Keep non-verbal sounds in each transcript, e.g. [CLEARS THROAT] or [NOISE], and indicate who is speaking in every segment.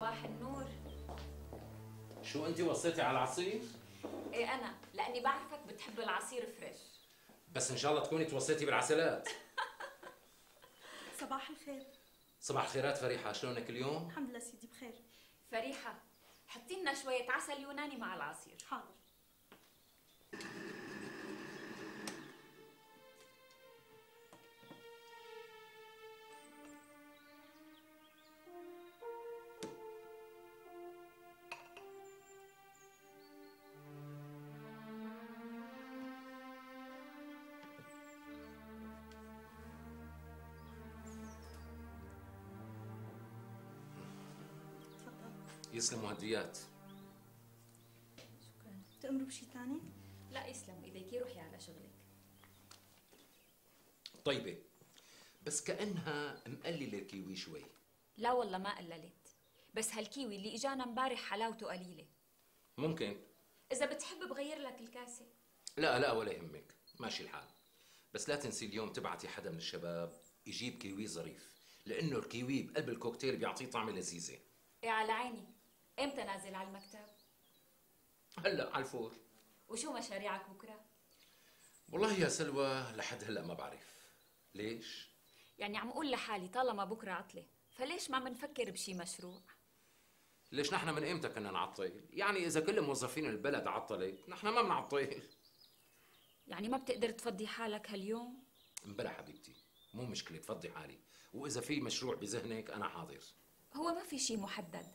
Speaker 1: صباح النور
Speaker 2: شو انت وصيتي على العصير؟
Speaker 1: إيه أنا. لأني بعرفك بتحب العصير فريش.
Speaker 2: بس إن شاء الله تكوني توصيتي بالعسلات. [LAUGHS]
Speaker 3: صباح الخير.
Speaker 2: صباح الخيرات فريحة. شلونك اليوم؟
Speaker 3: الحمد لله سيدي بخير.
Speaker 1: فريحة حطي لنا شوية عسل يوناني مع العصير.
Speaker 3: حاضر. تفضل
Speaker 2: يسلموا هديات
Speaker 1: شكرا.
Speaker 3: تأمروا بشي ثاني؟
Speaker 1: لا يسلموا ايديكي روحي على شغلك.
Speaker 2: طيبة. بس كأنها مقللة الكيوي شوي.
Speaker 1: لا والله ما قللت. بس هالكيوي اللي إجانا امبارح حلاوته قليلة.
Speaker 2: ممكن.
Speaker 1: إذا بتحب بغير لك الكاسة.
Speaker 2: لا لا ولا يهمك. ماشي الحال. بس لا تنسي اليوم تبعتي حدا من الشباب يجيب كيوي ظريف لأنه الكيوي بقلب الكوكتيل بيعطيه طعمة لذيذة.
Speaker 1: إيه على عيني. إمتى نازل على المكتب؟
Speaker 2: هلا على الفور.
Speaker 1: وشو مشاريعك بكرة؟
Speaker 2: والله يا سلوى لحد هلا ما بعرف. ليش؟
Speaker 1: يعني عم أقول لحالي طالما بكرة عطلة فليش ما بنفكر بشي مشروع؟
Speaker 2: ليش نحن من إمتى كنا نعطل؟ يعني إذا كل موظفين البلد عطلت نحن ما بنعطل.
Speaker 1: يعني ما بتقدر تفضي حالك هاليوم؟
Speaker 2: بلا حبيبتي مو مشكلة تفضي حالي. وإذا في مشروع بذهنك أنا حاضر.
Speaker 1: هو ما في شي محدد.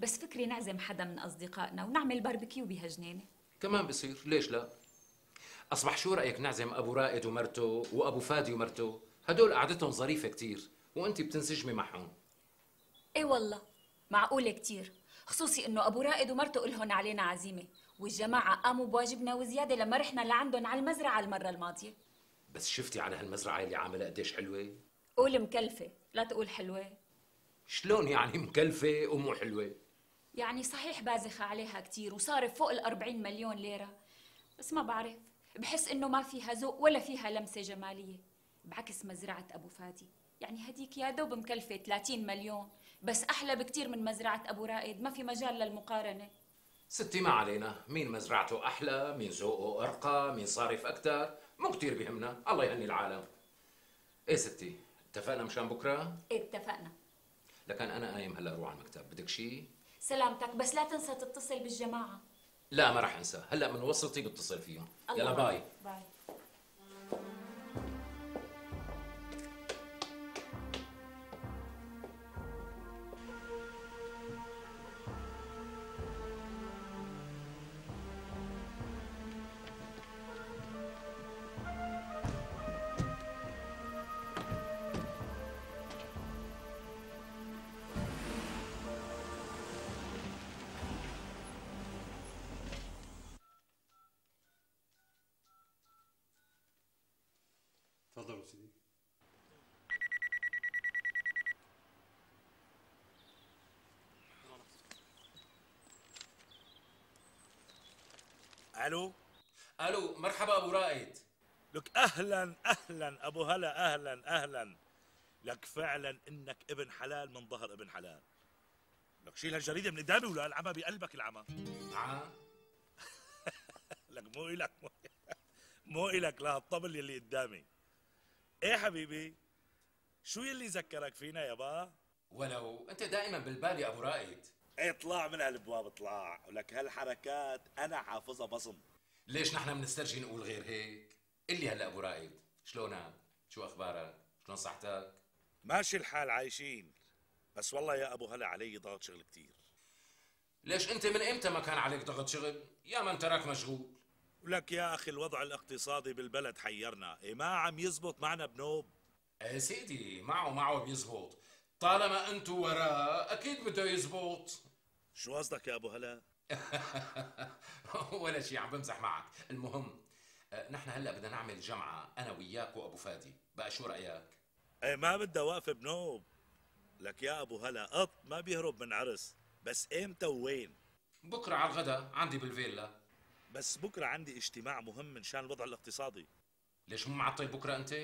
Speaker 1: بس فكري نعزم حدا من أصدقائنا ونعمل باربيكيو بهجنينة
Speaker 2: كمان بصير. ليش لا؟ أصبح شو رأيك نعزم أبو رائد ومرته وأبو فادي ومرته هدول قعدتهم ظريفة كتير وأنت بتنسجمي معهم.
Speaker 1: إيه والله معقولة كتير. خصوصي إنه أبو رائد ومرته إلهن علينا عزيمة والجماعة قاموا بواجبنا وزيادة لما رحنا لعندهم على المزرعة المرة الماضية.
Speaker 2: بس شفتي على هالمزرعة اللي عاملة قديش حلوة؟
Speaker 1: قول مكلفة لا تقول حلوة.
Speaker 2: شلون يعني مكلفة ومو حلوة؟
Speaker 1: يعني صحيح بازخة عليها كتير وصارف فوق الأربعين مليون ليرة. بس ما بعرف بحس إنه ما فيها ذوق ولا فيها لمسة جمالية. بعكس مزرعة أبو فادي. يعني هديك يا دوب مكلفة 30 مليون بس أحلى بكتير من مزرعة أبو رائد. ما في مجال للمقارنة.
Speaker 2: ستي ما علينا. مين مزرعته أحلى؟ مين ذوقه أرقى؟ مين صارف أكتر؟ مو كتير بيهمنا الله يهني العالم. إيه ستي اتفقنا مشان بكرة؟
Speaker 1: إيه اتفقنا.
Speaker 2: لكن أنا قايم هلا أروح على المكتب. بدك شي؟
Speaker 1: سلامتك بس لا تنسى تتصل بالجماعة.
Speaker 2: لا ما راح أنسى. هلا من وصلتي بتصل فيهم. يلا bye.
Speaker 1: bye.
Speaker 4: تفضلوا سيدي.
Speaker 5: ألو؟
Speaker 2: ألو مرحبا أبو رائد.
Speaker 5: لك أهلا أهلا أبو هلا أهلا أهلا. لك فعلا إنك ابن حلال من ظهر ابن حلال. لك شيل هالجريدة من قدامي ولا العمى بقلبك العمى.
Speaker 2: نعم. [LAUGHS]
Speaker 5: لك مو إلك مو, مو إلك. لا الطبل يلي قدامي. إيه حبيبي؟ شو يلي ذكرك فينا يابا
Speaker 2: ولو أنت دائما بالبال يا أبو رائد.
Speaker 5: اطلع من هالابواب اطلع. ولك هالحركات أنا حافظها بصم.
Speaker 2: ليش نحن بنسترجي نقول غير هيك؟ قل لي هلا أبو رائد شلونك؟ شو أخبارك؟ شلون صحتك؟
Speaker 5: ماشي الحال عايشين. بس والله يا أبو هلا علي ضغط شغل كتير.
Speaker 2: ليش أنت من إمتى ما كان عليك ضغط شغل؟ يا من تراك مشغول.
Speaker 5: ولك يا أخي الوضع الاقتصادي بالبلد حيرنا. إيه ما عم يزبط معنا بنوب؟
Speaker 2: إيه سيدي معه معه بيزبط طالما انتو وراه أكيد بده يزبط.
Speaker 5: شو قصدك يا أبو هلا؟ [LAUGHS]
Speaker 2: ولا شيء عم بمزح معك. المهم آه، نحن هلأ بدنا نعمل جمعة أنا وياك وأبو فادي. بقى شو رأيك؟
Speaker 5: إيه ما بدها واقفه بنوب. لك يا أبو هلا قط ما بيهرب من عرس. بس إمتى وين
Speaker 2: بكرة على الغداء عندي بالفيلا.
Speaker 5: بس بكرة عندي اجتماع مهم من شان الوضع الاقتصادي.
Speaker 2: ليش مو معطل بكرة أنت؟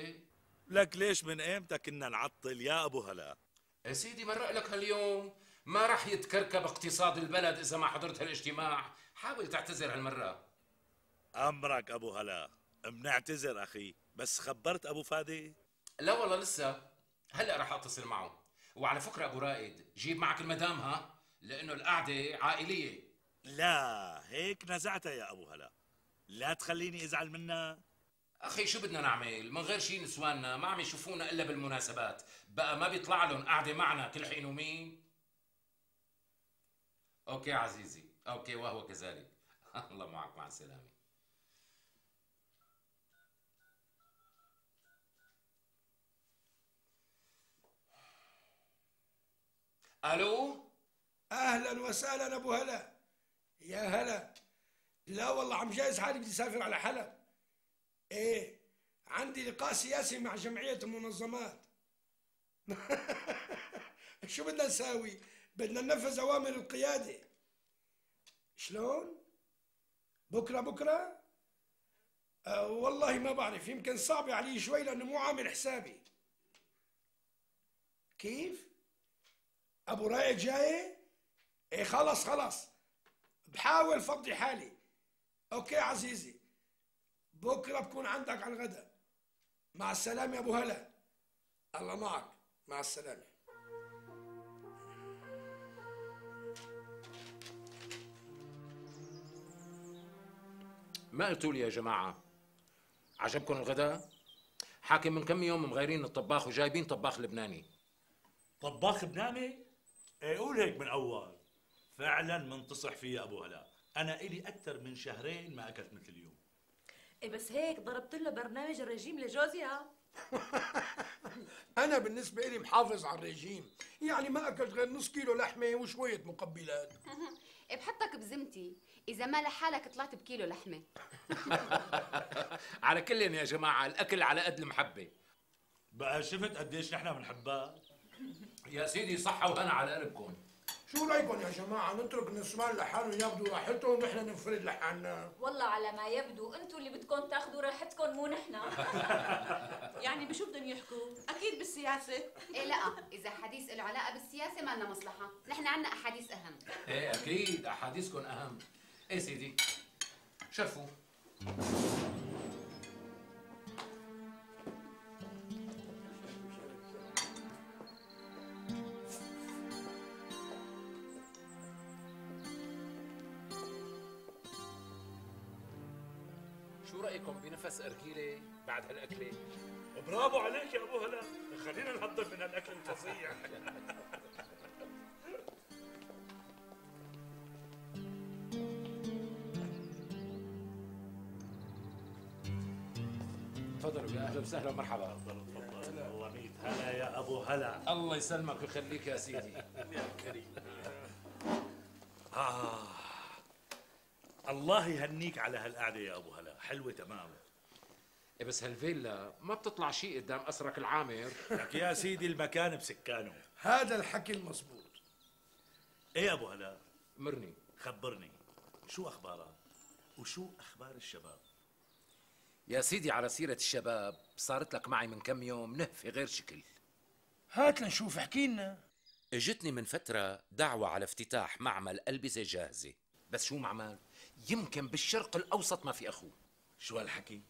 Speaker 5: لك ليش من إمتى كنا نعطل يا أبو هلا؟
Speaker 2: يا سيدي مرق لك هاليوم؟ ما راح يتكركب اقتصاد البلد إذا ما حضرت هالاجتماع. حاول تعتذر هالمرة.
Speaker 5: أمرك أبو هلا. بنعتذر أخي. بس خبرت أبو فادي؟
Speaker 2: لا والله لسه. هلا راح أتصل معه. وعلى فكرة أبو رائد جيب معك المدام ها؟ لأنه القعدة عائلية.
Speaker 5: لا هيك نزعتها يا أبو هلا. لا تخليني أزعل منها.
Speaker 2: أخي شو بدنا نعمل؟ من غير شي نسواننا ما عم يشوفونا إلا بالمناسبات. بقى ما بيطلع لهم قعده معنا كل حين ومين. okay عزيزي okay وهو كذلك. [LAUGHS] الله معك مع السلامة. ألو؟
Speaker 4: أهلا وسهلا أبو هلا. يا هلا. لا والله عم جاهز حالي بدي أسافر على حلب. إيه عندي لقاء سياسي مع جمعية المنظمات. [LAUGHS] شو بدنا نساوي؟ بدنا ننفذ أوامر القيادة. شلون؟ بكرة بكرة؟ أه والله ما بعرف يمكن صعب علي شوي لأنه مو عامل حسابي. كيف؟ أبو رايد جاي؟ إيه خلص خلص بحاول فضي حالي. أوكي عزيزي بكرة بكون عندك على الغداء. مع السلامة يا أبو هلا. الله معك. مع السلامة.
Speaker 2: ما قلتوا لي يا جماعة؟ عجبكم الغداء؟ حاكم من كم يوم مغيرين الطباخ وجايبين طباخ لبناني.
Speaker 5: طباخ بنامي إيه قول هيك من أول. فعلا منتصح فيه أبو هلا أنا إلي أكثر من شهرين ما أكلت مثل اليوم.
Speaker 6: إيه بس هيك ضربت له برنامج الرجيم لجوزها [LAUGHS]
Speaker 4: أنا بالنسبة لي محافظ على الرجيم. يعني ما أكلت غير نص كيلو لحمة وشوية مقبلات. [LAUGHS]
Speaker 7: بحطك بذمتي إذا ما لحالك طلعت بكيلو لحمة. [LAUGHS]
Speaker 2: على كل يا جماعة الأكل على قد المحبة.
Speaker 5: بقى شفت قديش نحن بنحبها؟
Speaker 2: يا سيدي صحة وهنا على قلبكم.
Speaker 4: شو رأيكم يا جماعة؟ نترك النسوان لحالهم ياخذوا راحتهم ونحن ننفرد لحالنا.
Speaker 1: والله على ما يبدو أنتوا اللي بدكم تاخذوا راحتكم مو نحن. [LAUGHS]
Speaker 6: يعني بشو بدهم يحكوا؟ أكيد بالسياسة.
Speaker 7: إيه لا إذا حديث له علاقة بالسياسة ما لنا مصلحة. نحن عنا أحاديث أهم.
Speaker 2: إيه أكيد أحاديثكم أهم. إيه سيدي؟ شرفوا. شو رأيكم بنفس أرجيلة بعد هالأكلة؟
Speaker 5: برافو عليك يا أبو هلا خلينا نهضم من هالأكل الفظيع.
Speaker 2: تفضلوا يا أهلا وسهلا ومرحبا.
Speaker 5: تفضل تفضل الله ميت. هلا يا أبو هلا
Speaker 2: الله يسلمك ويخليك يا سيدي. [LAUGHS]
Speaker 5: آه. الله يهنيك على هالقعدة يا أبو هلا حلوة تمام.
Speaker 2: إيه بس هالفيلا ما بتطلع شيء قدام أسرك العامر.
Speaker 5: لك يا سيدي المكان بسكانه.
Speaker 4: هذا الحكي المزبوط.
Speaker 5: إيه يا أبو هلا
Speaker 2: مرني.
Speaker 5: خبرني. شو أخبارك؟ وشو أخبار الشباب؟
Speaker 2: يا سيدي على سيرة الشباب صارت لك معي من كم يوم نهفة غير شكل.
Speaker 4: هات لنشوف احكي لنا.
Speaker 2: إجتني من فترة دعوة على افتتاح معمل ألبسة جاهزة. بس شو معمل؟ يمكن بالشرق الأوسط ما في أخوه.
Speaker 5: شو هالحكي؟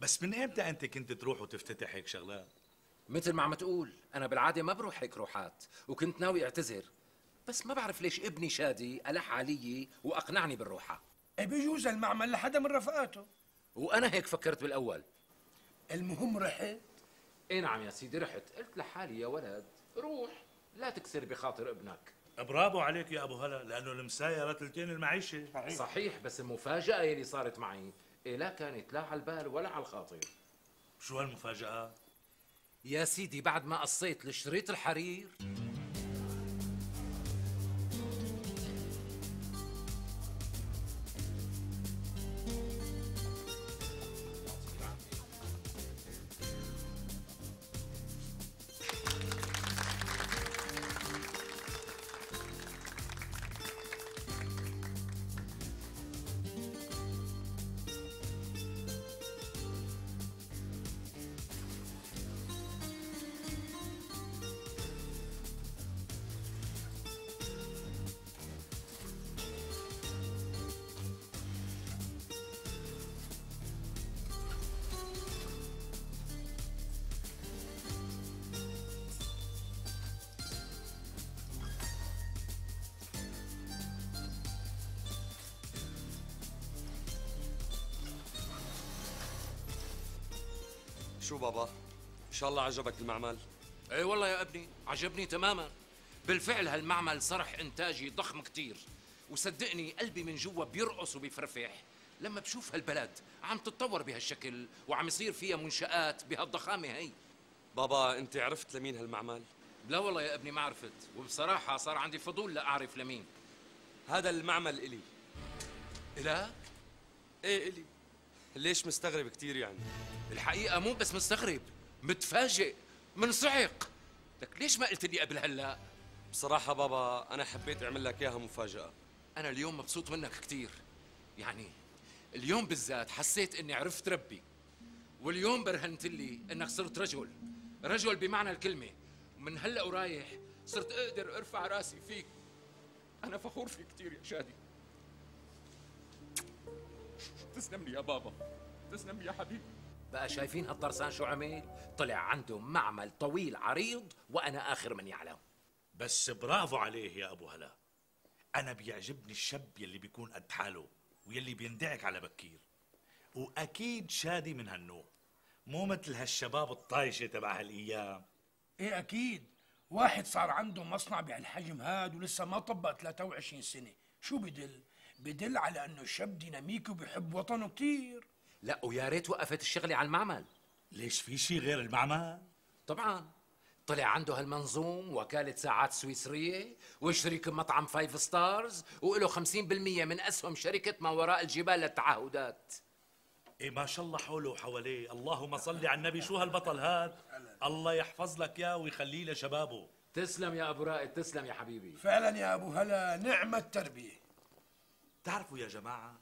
Speaker 5: بس من إمتى انت كنت تروح وتفتتح هيك شغلات؟
Speaker 2: مثل ما عم تقول أنا بالعادة ما بروح هيك روحات وكنت ناوي أعتذر. بس ما بعرف ليش ابني شادي ألح علي وأقنعني بالروحة.
Speaker 4: إيه بيجوز المعمل لحدا من رفقاته.
Speaker 2: وأنا هيك فكرت بالأول.
Speaker 4: المهم رحت؟
Speaker 2: اي نعم يا سيدي رحت. قلت لحالي يا ولد روح لا تكسر بخاطر ابنك.
Speaker 5: برافو عليك يا أبو هلا لأنه المسايرة تلتين المعيشة.
Speaker 2: صحيح بس المفاجأة يلي صارت معي. إيه لا كانت لا على البال ولا على الخاطر
Speaker 5: شو هالمفاجأة؟
Speaker 2: يا سيدي بعد ما قصيت الشريط الحرير
Speaker 8: بابا. إن شاء الله عجبك المعمل.
Speaker 2: إي والله يا ابني عجبني تماما. بالفعل هالمعمل صرح إنتاجي ضخم كتير. وصدقني قلبي من جوا بيرقص وبيفرفح. لما بشوف هالبلد عم تتطور بهالشكل وعم يصير فيها منشآت بهالضخامة هي.
Speaker 8: بابا أنت عرفت لمين هالمعمل؟
Speaker 2: لا والله يا ابني ما عرفت. وبصراحة صار عندي فضول لأعرف لمين.
Speaker 8: هذا المعمل إلي.
Speaker 2: لا
Speaker 8: إيه إلي. ليش مستغرب كثير يعني؟
Speaker 2: الحقيقة مو بس مستغرب متفاجئ منصعق. لك ليش ما قلت لي قبل هلا؟
Speaker 8: بصراحة بابا أنا حبيت أعمل لك إياها مفاجأة.
Speaker 2: أنا اليوم مبسوط منك كثير يعني اليوم بالذات حسيت إني عرفت ربي. واليوم برهنت لي إنك صرت رجل. رجل بمعنى الكلمة. ومن هلا ورايح صرت أقدر أرفع رأسي فيك. أنا فخور فيك كثير يا شادي. تسلم لي يا بابا. تسلم لي يا حبيبي. بقى شايفين هالطرسان شو عمل؟ طلع عنده معمل طويل عريض وأنا آخر من يعلم.
Speaker 5: بس برافو عليه يا أبو هلا. أنا بيعجبني الشاب يلي بيكون قد حاله ويلي بيندعك على بكير. وأكيد شادي من هالنوع. مو مثل هالشباب الطايشة تبع هالأيام.
Speaker 4: إيه أكيد. واحد صار عنده مصنع بهالحجم هاد ولسه ما طبق 23 سنة. شو بدل؟ بدل على انه شاب ديناميكي وبيحب وطنه كتير.
Speaker 2: لا ويا ريت وقفت الشغلة على المعمل.
Speaker 5: ليش في شي غير المعمل؟
Speaker 2: طبعا. طلع عنده هالمنظوم وكالة ساعات سويسرية وشريك مطعم five stars وله 50% من أسهم شركة ما وراء الجبال للتعهدات.
Speaker 5: إيه ما شاء الله حوله وحواليه. اللهم صل على النبي. شو هالبطل هاد الله يحفظ لك ياه ويخليه لشبابه.
Speaker 2: تسلم يا أبو رائد تسلم يا حبيبي.
Speaker 4: فعلا يا أبو هلا. نعمة تربية
Speaker 5: تعرفوا يا جماعة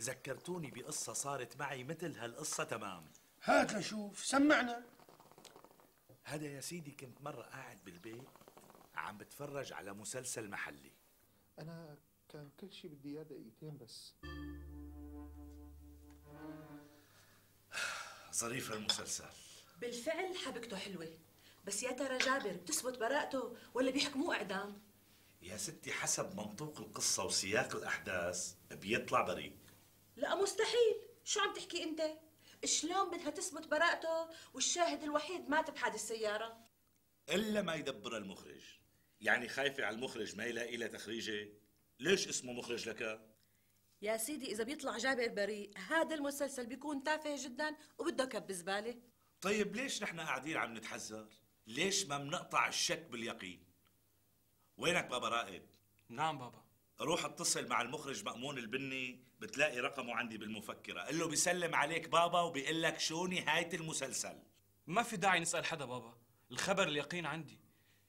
Speaker 5: ذكرتوني بقصة صارت معي مثل هالقصة تمام.
Speaker 4: هات لنشوف سمعنا.
Speaker 5: هذا يا سيدي كنت مرة قاعد بالبيت عم بتفرج على مسلسل محلي.
Speaker 9: أنا كان كل شيء بدي إياه دقيقتين بس.
Speaker 5: ظريف المسلسل.
Speaker 6: بالفعل حبكته حلوة بس يا ترى جابر بتثبت براءته ولا بيحكموه إعدام؟
Speaker 5: يا ستي حسب منطوق القصة وسياق الأحداث بيطلع بريء
Speaker 6: لا مستحيل شو عم تحكي أنت؟ شلون بدها تثبت براءته والشاهد الوحيد مات بحادث سيارة
Speaker 5: إلا ما يدبر المخرج يعني خايفة على المخرج ما يلاقي له تخريجة ليش اسمه مخرج لك؟
Speaker 6: يا سيدي إذا بيطلع جابر بريء هذا المسلسل بيكون تافه جدا وبده كب زبالة
Speaker 5: طيب ليش نحن قاعدين عم نتحذر؟ ليش ما بنقطع الشك باليقين؟ وينك بابا رائد؟
Speaker 10: نعم بابا.
Speaker 5: روح اتصل مع المخرج مأمون البني بتلاقي رقمه عندي بالمفكرة. قل له بيسلم عليك بابا وبيقول لك شو نهاية المسلسل.
Speaker 10: ما في داعي نسأل حدا بابا. الخبر اليقين عندي.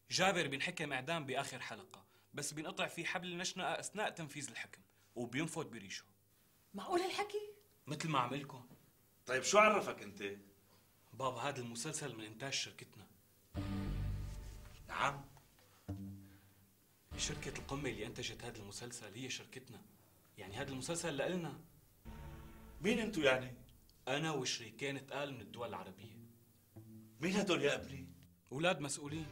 Speaker 10: جابر بينحكم إعدام بآخر حلقة بس بينقطع فيه حبل النشنقة أثناء تنفيذ الحكم وبينفض بريشه.
Speaker 6: معقول هالحكي؟
Speaker 10: مثل ما عملكم.
Speaker 5: طيب شو عرفك أنت؟
Speaker 10: بابا هذا المسلسل من إنتاج شركتنا.
Speaker 5: نعم.
Speaker 10: شركة القمة اللي أنتجت هذا المسلسل هي شركتنا. يعني هذا المسلسل لإلنا.
Speaker 5: مين انتو يعني؟
Speaker 10: أنا وشريكين تقال من الدول العربية.
Speaker 5: مين هدول يا أبني؟
Speaker 10: أولاد مسؤولين.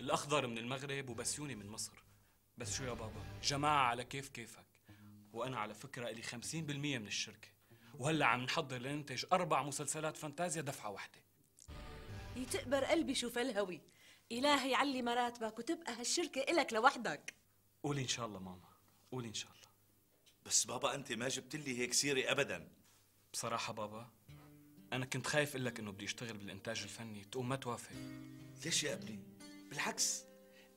Speaker 10: الأخضر من المغرب وبسيوني من مصر. بس شو يا بابا؟ جماعة على كيف كيفك. وأنا على فكرة إلي 50% من الشركة. وهلأ عم نحضر لننتج أربع مسلسلات فانتازيا دفعة واحدة.
Speaker 6: يتقبر قلبي شوف الهوي إلهي يعلي مراتبك وتبقى هالشركة إلك لوحدك.
Speaker 10: قولي إن شاء الله ماما. قولي إن شاء الله.
Speaker 5: بس بابا أنت ما جبت لي هيك سيرة ابدا.
Speaker 10: بصراحة بابا أنا كنت خايف أقول لك إنه بدي أشتغل بالإنتاج الفني تقوم ما توافق.
Speaker 5: ليش يا ابني؟ بالعكس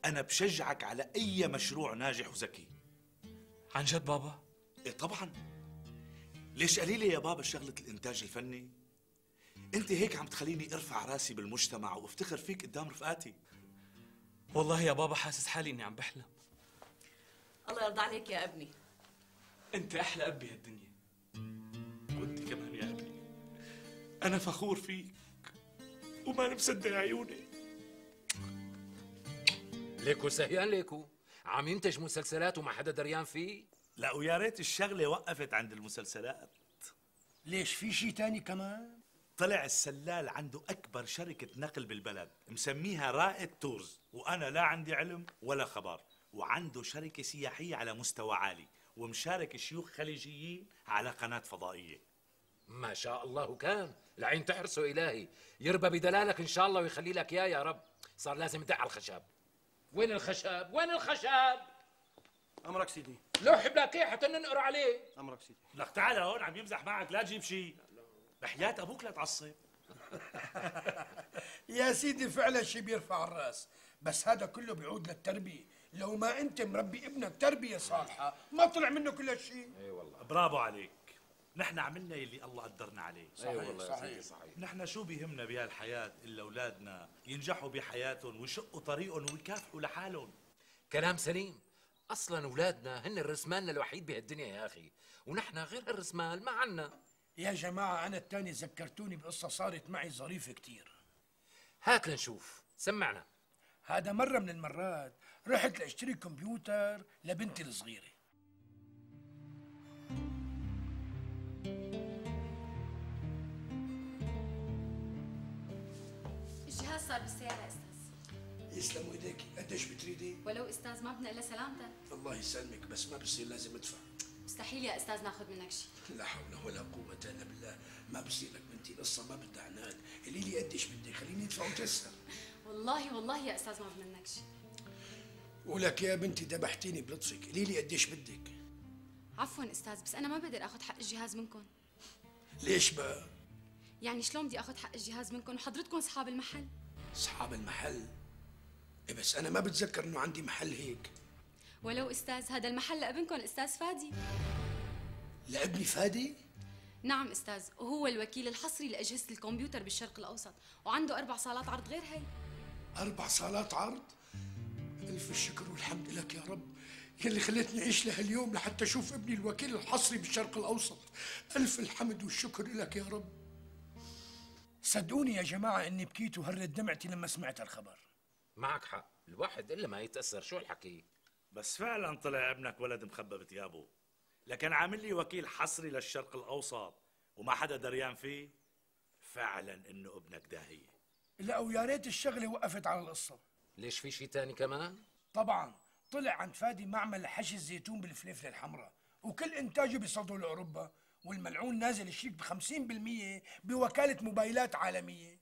Speaker 5: أنا بشجعك على أي مشروع ناجح وذكي.
Speaker 10: عن جد بابا؟
Speaker 5: إيه طبعا. ليش قليلة يا بابا شغلة الإنتاج الفني؟ انت هيك عم تخليني ارفع راسي بالمجتمع وافتخر فيك قدام رفقاتي.
Speaker 10: والله يا بابا حاسس حالي إني عم بحلم.
Speaker 6: الله يرضى عليك يا ابني.
Speaker 10: أنت أحلى أب بهالدنيا
Speaker 5: وانت كمان يا ابني. أنا فخور فيك وما مصدق عيوني.
Speaker 2: ليكو سهيان ليكو. عم ينتج مسلسلات وما حدا دريان فيه؟
Speaker 5: لا ويا ريت الشغلة وقفت عند المسلسلات.
Speaker 4: ليش في شي تاني كمان؟
Speaker 5: طلع السلال عنده أكبر شركة نقل بالبلد مسميها رائد Tours. وأنا لا عندي علم ولا خبر. وعنده شركة سياحية على مستوى عالي ومشارك شيوخ خليجيين على قناة فضائية.
Speaker 2: ما شاء الله كان. العين تحرسه إلهي. يربى بدلالك إن شاء الله ويخلي لك إياه يا رب. صار لازم يدق على الخشب وين الخشب وين الخشب
Speaker 11: أمرك سيدي.
Speaker 2: لوح بلاكيه حتى ننقر عليه.
Speaker 11: أمرك سيدي.
Speaker 5: لك تعال هون عم يمزح معك. لا تجيب شيء. بحياة أبوك لا تعصب. [LAUGHS]
Speaker 4: يا سيدي فعلا شي بيرفع الرأس بس هذا كله بيعود للتربية. لو ما أنت مربي ابنك تربية صالحة ما طلع منه كل هالشيء
Speaker 2: أي والله.
Speaker 5: برافو عليك. نحن عملنا يلي الله قدرنا عليه.
Speaker 2: أي والله يا سيدي صحيح.
Speaker 5: نحن شو بيهمنا بهالحياة إلا أولادنا؟ ينجحوا بحياتهم ويشقوا طريقهم ويكافحوا لحالهم.
Speaker 2: كلام سليم. أصلا أولادنا هن الرسمالنا الوحيد بهالدنيا يا أخي. ونحن غير الرسمال ما عنا.
Speaker 4: يا جماعة أنا التاني ذكرتوني بقصة صارت معي ظريفة كتير.
Speaker 2: هات لنشوف. سمعنا.
Speaker 4: هذا مرة من المرات رحت لأشتري كمبيوتر لبنتي الصغيرة.
Speaker 7: الجهاز صار بالسيارة يا أستاذ؟
Speaker 4: يسلموا إيديك. قديش بتريدي؟
Speaker 7: ولو أستاذ ما بدنا إلا سلامتك.
Speaker 4: الله يسلمك بس ما بصير لازم أدفع.
Speaker 7: مستحيل يا أستاذ ناخذ منك شيء.
Speaker 4: لا حول ولا قوة إلا بالله. ما بصير لك بنتي القصة ما بدها عناد قولي لي قديش بدك خليني أدفع وتسهل
Speaker 7: والله والله يا أستاذ ما بدنا منك شيء.
Speaker 4: ولك يا بنتي ذبحتيني بلطفك قولي لي قديش بدك؟
Speaker 7: عفوا أستاذ بس أنا ما بقدر آخذ حق الجهاز منكم.
Speaker 4: ليش بقى؟
Speaker 7: يعني شلون بدي آخذ حق الجهاز منكم؟ وحضرتكم أصحاب المحل.
Speaker 4: أصحاب المحل؟ إيه بس أنا ما بتذكر إنه عندي محل هيك.
Speaker 7: ولو أستاذ هذا المحل لابنكم الأستاذ فادي.
Speaker 4: لابني فادي؟
Speaker 7: نعم أستاذ وهو الوكيل الحصري لأجهزة الكمبيوتر بالشرق الأوسط وعنده أربع صالات عرض غير هي
Speaker 4: أربع صالات عرض؟ ألف الشكر والحمد لك يا رب. يلي خليتني اعيش لهاليوم لحتى أشوف ابني الوكيل الحصري بالشرق الأوسط. ألف الحمد والشكر لك يا رب. صدقوني يا جماعة إني بكيت وهرت دمعتي لما سمعت الخبر.
Speaker 2: معك حق الواحد إلا ما يتأثر شو الحكي؟
Speaker 5: بس فعلا طلع ابنك ولد مخبى بثيابه لكن عامل لي وكيل حصري للشرق الأوسط وما حدا دريان فيه؟ فعلا إنه ابنك داهية
Speaker 4: لا ويا ريت الشغلة وقفت على القصة.
Speaker 2: ليش في شيء تاني كمان؟
Speaker 4: طبعا طلع عند فادي معمل لحشي الزيتون بالفليفله الحمراء وكل إنتاجه بيصدره لأوروبا والملعون نازل الشيك ب 50% بوكالة موبايلات عالمية.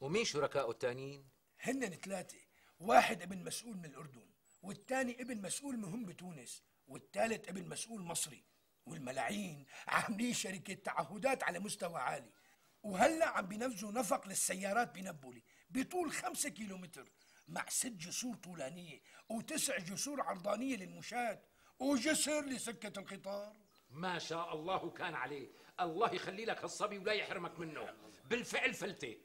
Speaker 2: ومين شركائه التانيين؟
Speaker 4: هن ثلاثة واحد ابن مسؤول من الأردن. والثاني ابن مسؤول مهم بتونس والثالث ابن مسؤول مصري والملاعين عاملين شركة تعهدات على مستوى عالي. وهلا عم بينفذوا نفق للسيارات بنبولي بطول خمسة كيلومتر مع ست جسور طولانية وتسع جسور عرضانية للمشاة وجسر لسكة القطار.
Speaker 2: ما شاء الله كان عليه. الله يخلي لك هالصبي ولا يحرمك منه. بالفعل فلتة.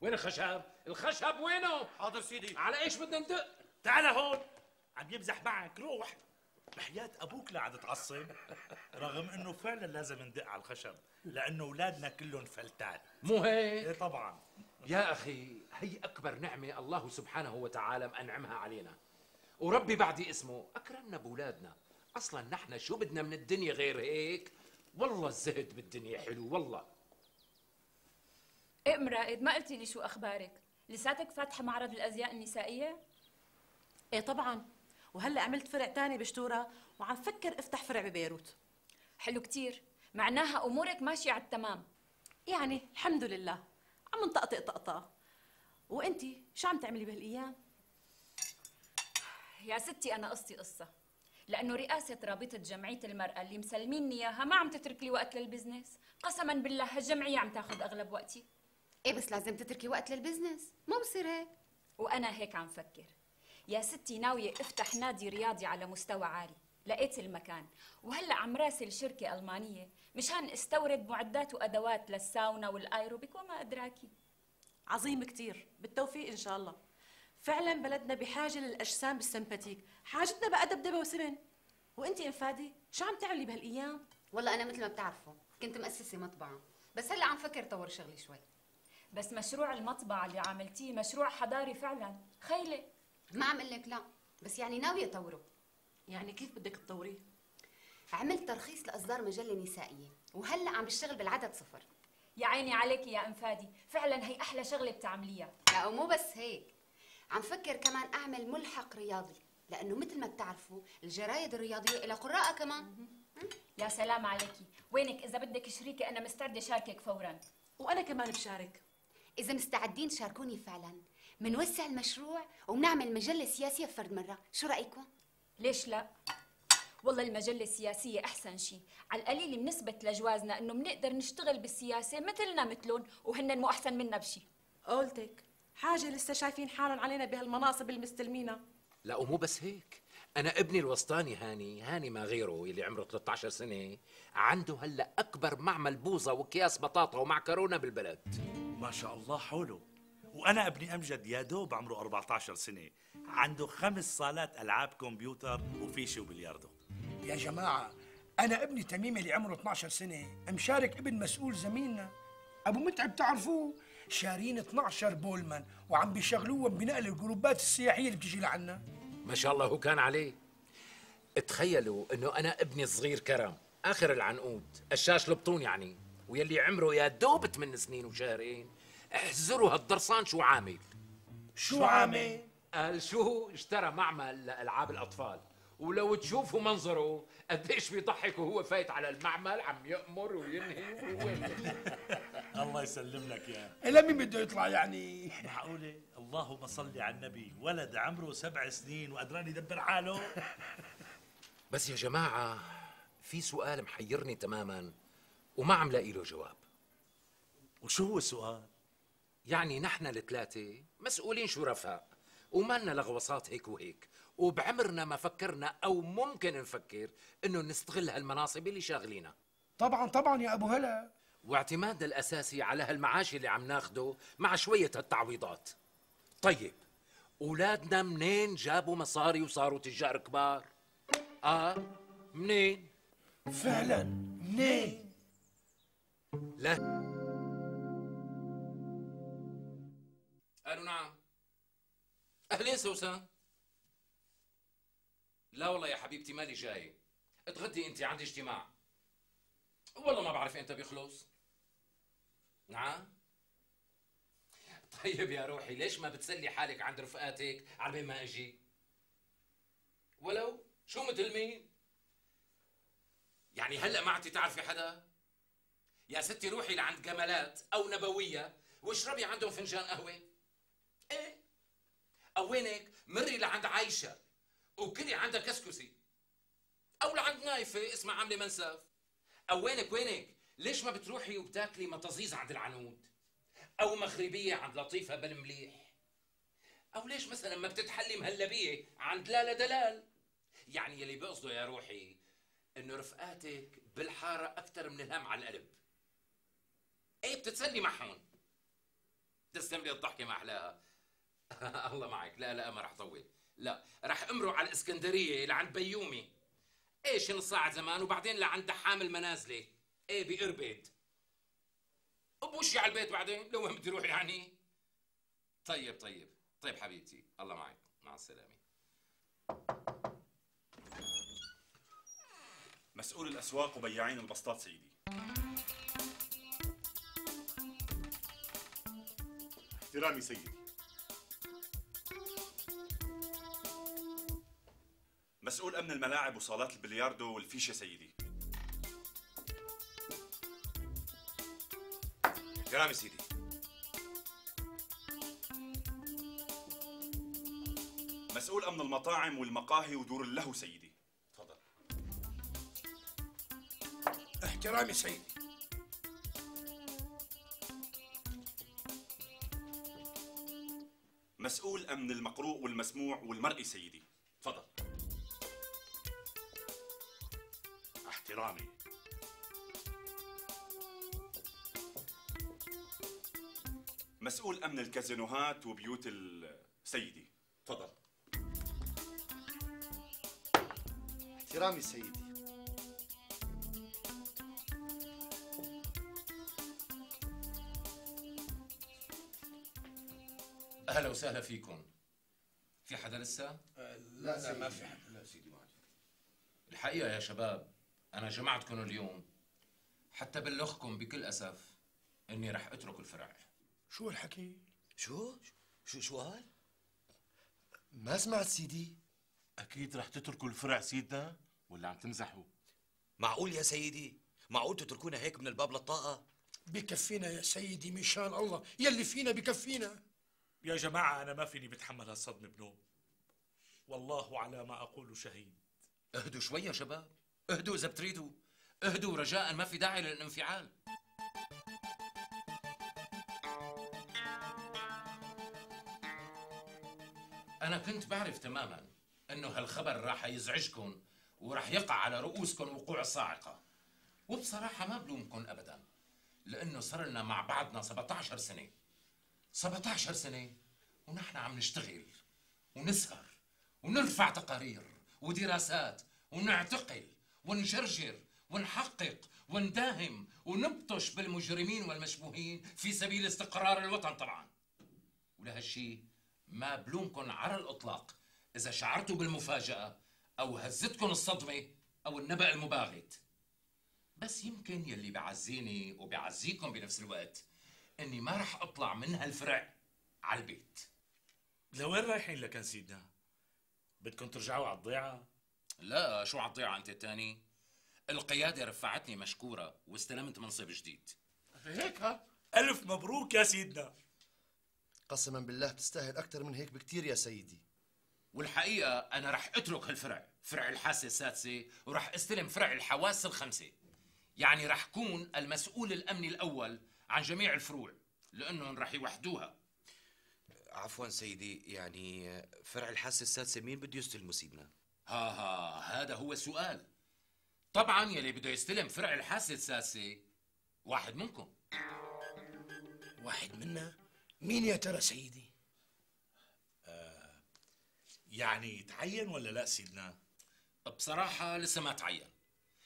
Speaker 2: وين الخشب؟ الخشب وينه؟
Speaker 11: حاضر سيدي.
Speaker 2: على إيش بدنا ندق
Speaker 5: تعال هون. عم يمزح معك. روح. بحياة أبوك لا عاد تعصب. رغم إنه فعلا لازم ندق على الخشب لأنه أولادنا كلهم فلتات
Speaker 2: مو هيك؟
Speaker 5: إيه طبعا.
Speaker 2: يا أخي هي أكبر نعمة الله سبحانه وتعالى مأنعمها علينا. وربي بعد اسمه أكرمنا بولادنا أصلا نحن شو بدنا من الدنيا غير هيك؟ والله الزهد بالدنيا حلو والله.
Speaker 1: إيه ام رائد ما قلتي لي شو أخبارك؟ لساتك فاتحة معرض الأزياء النسائية؟
Speaker 6: إيه طبعا. وهلأ عملت فرع تاني بشتورة وعم فكر أفتح فرع ببيروت.
Speaker 1: حلو كتير. معناها أمورك ماشية على التمام.
Speaker 6: يعني الحمد لله. عم نطقطق طقطقة وانتي شو عم تعملي بهالأيام؟
Speaker 1: يا ستي أنا قصتي قصة. لأنه رئاسة رابطة جمعية المرأة اللي مسلميني إياها ما عم تترك لي وقت لل business. قسما بالله هالجمعية عم تاخذ أغلب وقتي.
Speaker 7: إيه بس لازم تتركي وقت لل business. ما بصير هيك.
Speaker 1: وأنا هيك عم فكر. يا ستي ناوية افتح نادي رياضي على مستوى عالي. لقيت المكان. وهلا عم راسل شركة ألمانية مشان استورد معدات وأدوات للساونا والأيروبيك وما ادراكي
Speaker 6: عظيم كتير. بالتوفيق إن شاء الله. فعلا بلدنا بحاجة للأجسام بالسمباتيك. حاجتنا بقى دبدبة وسمن. وانتي ام فادي شو عم تعملي بهالأيام؟
Speaker 7: والله أنا مثل ما بتعرفوا كنت مؤسسة مطبعة. بس هلا عم فكر طور شغلي شوي.
Speaker 1: بس مشروع المطبعة اللي عملتيه مشروع حضاري فعلا. خيلة.
Speaker 7: ما عم أقول لك لا. بس يعني ناوية أطوره
Speaker 6: يعني كيف بدك تطوريه
Speaker 7: عملت ترخيص لإصدار مجلة نسائية وهلأ عم بشتغل بالعدد صفر.
Speaker 1: يا عيني عليك يا ام فادي فعلا هي أحلى شغلة بتعمليها.
Speaker 7: لا ومو بس هيك. عم فكر كمان أعمل ملحق رياضي
Speaker 12: لأنه مثل ما بتعرفوا الجرايد الرياضية لها قراءة كمان.
Speaker 1: يا سلام عليكي. وينك؟ إذا بدك شريكه أنا مستعدة شاركك فورا.
Speaker 6: وأنا كمان بشارك.
Speaker 12: إذا مستعدين تشاركوني فعلا. منوسع المشروع وبنعمل مجلة سياسية بفرد مرة. شو رأيكم؟
Speaker 1: ليش لا؟ والله المجلة السياسية أحسن شيء على القليل بنثبت لجوازنا إنه بنقدر نشتغل بالسياسة مثلنا مثلهم وهن مو أحسن منا بشي.
Speaker 6: قولتك حاجة لسه شايفين حالهم علينا بهالمناصب المستلمينها.
Speaker 2: لا ومو بس هيك. أنا ابني الوسطاني هاني هاني ما غيره اللي عمره 13 سنة عنده هلأ أكبر معمل بوظة وأكياس بطاطا ومعكرونه بالبلد.
Speaker 5: ما شاء الله حوله. وأنا ابني أمجد يا دوب عمره 14 سنة. عنده خمس صالات ألعاب كمبيوتر وفيشه وبلياردو.
Speaker 4: يا جماعة أنا ابني تميم اللي عمره 12 سنة. مشارك ابن مسؤول زميلنا. أبو متعب تعرفوه؟ شارين 12 بولمان وعم بيشغلوهم بنقل الجروبات السياحية اللي بتيجي لعنا.
Speaker 2: ما شاء الله هو كان عليه. تخيلوا إنه أنا ابني الصغير كرم. آخر العنقود الشاش لبطون يعني. ويلي عمره يا دوب 8 سنين وشهرين. احزروا هالضرسان شو عامل؟
Speaker 4: شو عامل؟
Speaker 2: قال شو اشترى معمل لألعاب الأطفال. ولو تشوفوا منظره قديش بيضحك وهو فايت على المعمل عم يأمر وينهي وهو [LAUGHS]
Speaker 5: الله يسلم لك يا.
Speaker 4: إلى مين بده يطلع يعني؟
Speaker 5: معقولة؟ اللهم صل على النبي. ولد عمره سبع سنين وقدران يدبر حاله. [LAUGHS]
Speaker 2: بس يا جماعة في سؤال محيرني تماما وما عم لاقي له جواب.
Speaker 5: وشو هو السؤال؟
Speaker 2: يعني نحن الثلاثة مسؤولين شرفاء ومالنا لغوصات هيك وهيك وبعمرنا ما فكرنا أو ممكن نفكر إنه نستغل هالمناصب اللي شاغلينا
Speaker 4: طبعا طبعا يا أبو هلا
Speaker 2: واعتمادنا الأساسي على هالمعاش اللي عم ناخده مع شوية هالتعويضات طيب أولادنا منين جابوا مصاري وصاروا تجار كبار؟ آه منين؟
Speaker 4: فعلا منين؟
Speaker 2: لا قالوا نعم أهلين سوسن لا والله يا حبيبتي مالي جاي. اتغدي أنت عندي اجتماع. والله ما بعرف إمتى بيخلص نعم. طيب يا روحي ليش ما بتسلي حالك عند رفقاتك على ما أجي؟ ولو؟ شو مثل مين يعني هلأ ما عدتي تعرفي حدا؟ يا ستي روحي لعند جمالات أو نبوية واشربي عندهم فنجان قهوة. أو وينك مري لعند عايشة وكلي عندها كسكسي أو لعند نايفة اسمها عامله منسف. أو وينك وينك؟ ليش ما بتروحي وبتاكلي مطازيز عند العنود؟ أو مغربية عند لطيفة بالمليح أو ليش مثلا ما بتتحلي مهلبية عند لالا دلال؟ يعني يلي بقصده يا روحي إنه رفقاتك بالحارة أكثر من الهم على القلب. إيه بتتسلي معهم تسلم لي الضحكة ما احلاها [LAUGHS] الله معك. لا لا ما راح طول. لا راح امروا على الإسكندرية لعند بيومي. إيش نص ساعه زمان وبعدين لعند دحام المنازلة؟ إيه بقربد بوشي على البيت بعدين؟ لو وين بدي أروح يعني؟ طيب طيب. طيب حبيبتي الله معك. مع السلامة.
Speaker 13: مسؤول الأسواق وبياعين البسطات سيدي. احترامي سيدي. مسؤول أمن الملاعب وصالات البلياردو والفيشة سيدي.
Speaker 2: احترامي سيدي.
Speaker 13: مسؤول أمن المطاعم والمقاهي ودور اللهو سيدي. تفضل.
Speaker 4: احترامي سيدي.
Speaker 13: مسؤول أمن المقروء والمسموع والمرئي سيدي. تفضل.
Speaker 5: احترامي.
Speaker 13: مسؤول أمن الكازينوهات وبيوت ال- سيدي تفضل.
Speaker 9: احترامي سيدي.
Speaker 2: أهلا وسهلا فيكم. في حدا لسه؟
Speaker 4: لا لا ما في حد.
Speaker 2: لا سيدي ما الحقيقة يا شباب أنا جمعتكم اليوم حتى بلغكم بكل أسف إني رح أترك الفرع.
Speaker 4: شو الحكي؟
Speaker 14: شو؟ شو شو قال؟ ما سمعت سيدي.
Speaker 5: أكيد رح تتركوا الفرع سيدنا ولا عم تمزحوا.
Speaker 14: معقول يا سيدي؟ معقول تتركونا هيك من الباب للطاقة؟
Speaker 4: بكفينا يا سيدي مشان الله. يلي فينا بكفينا.
Speaker 5: يا جماعة أنا ما فيني بتحمل هالصدمة بنوم. والله على ما أقول شهيد.
Speaker 2: اهدوا شوي يا شباب. اهدوا إذا بتريدوا. اهدوا رجاء ما في داعي للانفعال. أنا كنت بعرف تماما إنه هالخبر راح يزعجكم وراح يقع على رؤوسكم وقوع الصاعقه وبصراحة ما بلومكم ابدا لإنه صار لنا مع بعضنا 17 سنة. 17 سنة ونحن عم نشتغل ونسهر ونرفع تقارير ودراسات ونعتقل. ونجرجر ونحقق ونداهم ونبطش بالمجرمين والمشبوهين في سبيل استقرار الوطن طبعا ولهالشي ما بلومكن على الإطلاق إذا شعرتوا بالمفاجأة أو هزتكن الصدمة أو النبأ المباغت بس يمكن يلي بعزيني وبعزيكم بنفس الوقت إني ما رح أطلع من هالفرع على البيت
Speaker 5: لوين رايحين لكن سيدنا؟ بدكم ترجعوا على الضيعة؟
Speaker 2: لا شو على الضيعة أنت الثاني؟ القيادة رفعتني مشكورة واستلمت منصب جديد.
Speaker 5: هيك ها؟ ألف مبروك يا سيدنا.
Speaker 15: قسما بالله بتستاهل أكثر من هيك بكتير يا سيدي.
Speaker 2: والحقيقة أنا رح أترك هالفرع فرع الحاسة السادسة ورح استلم فرع الحواس الخمسة. يعني رح كون المسؤول الأمني الأول عن جميع الفروع لأنهم رح يوحدوها.
Speaker 14: عفوا سيدي يعني فرع الحاسة السادسة مين بده يستلمه سيدنا؟
Speaker 2: ها ها هذا هو السؤال. طبعا يلي بده يستلم فرع الحاسة السادسة واحد منكم.
Speaker 4: واحد منا؟ مين يا ترى سيدي؟
Speaker 5: آه يعني تعين ولا لا سيدنا؟
Speaker 2: بصراحة لسه ما تعين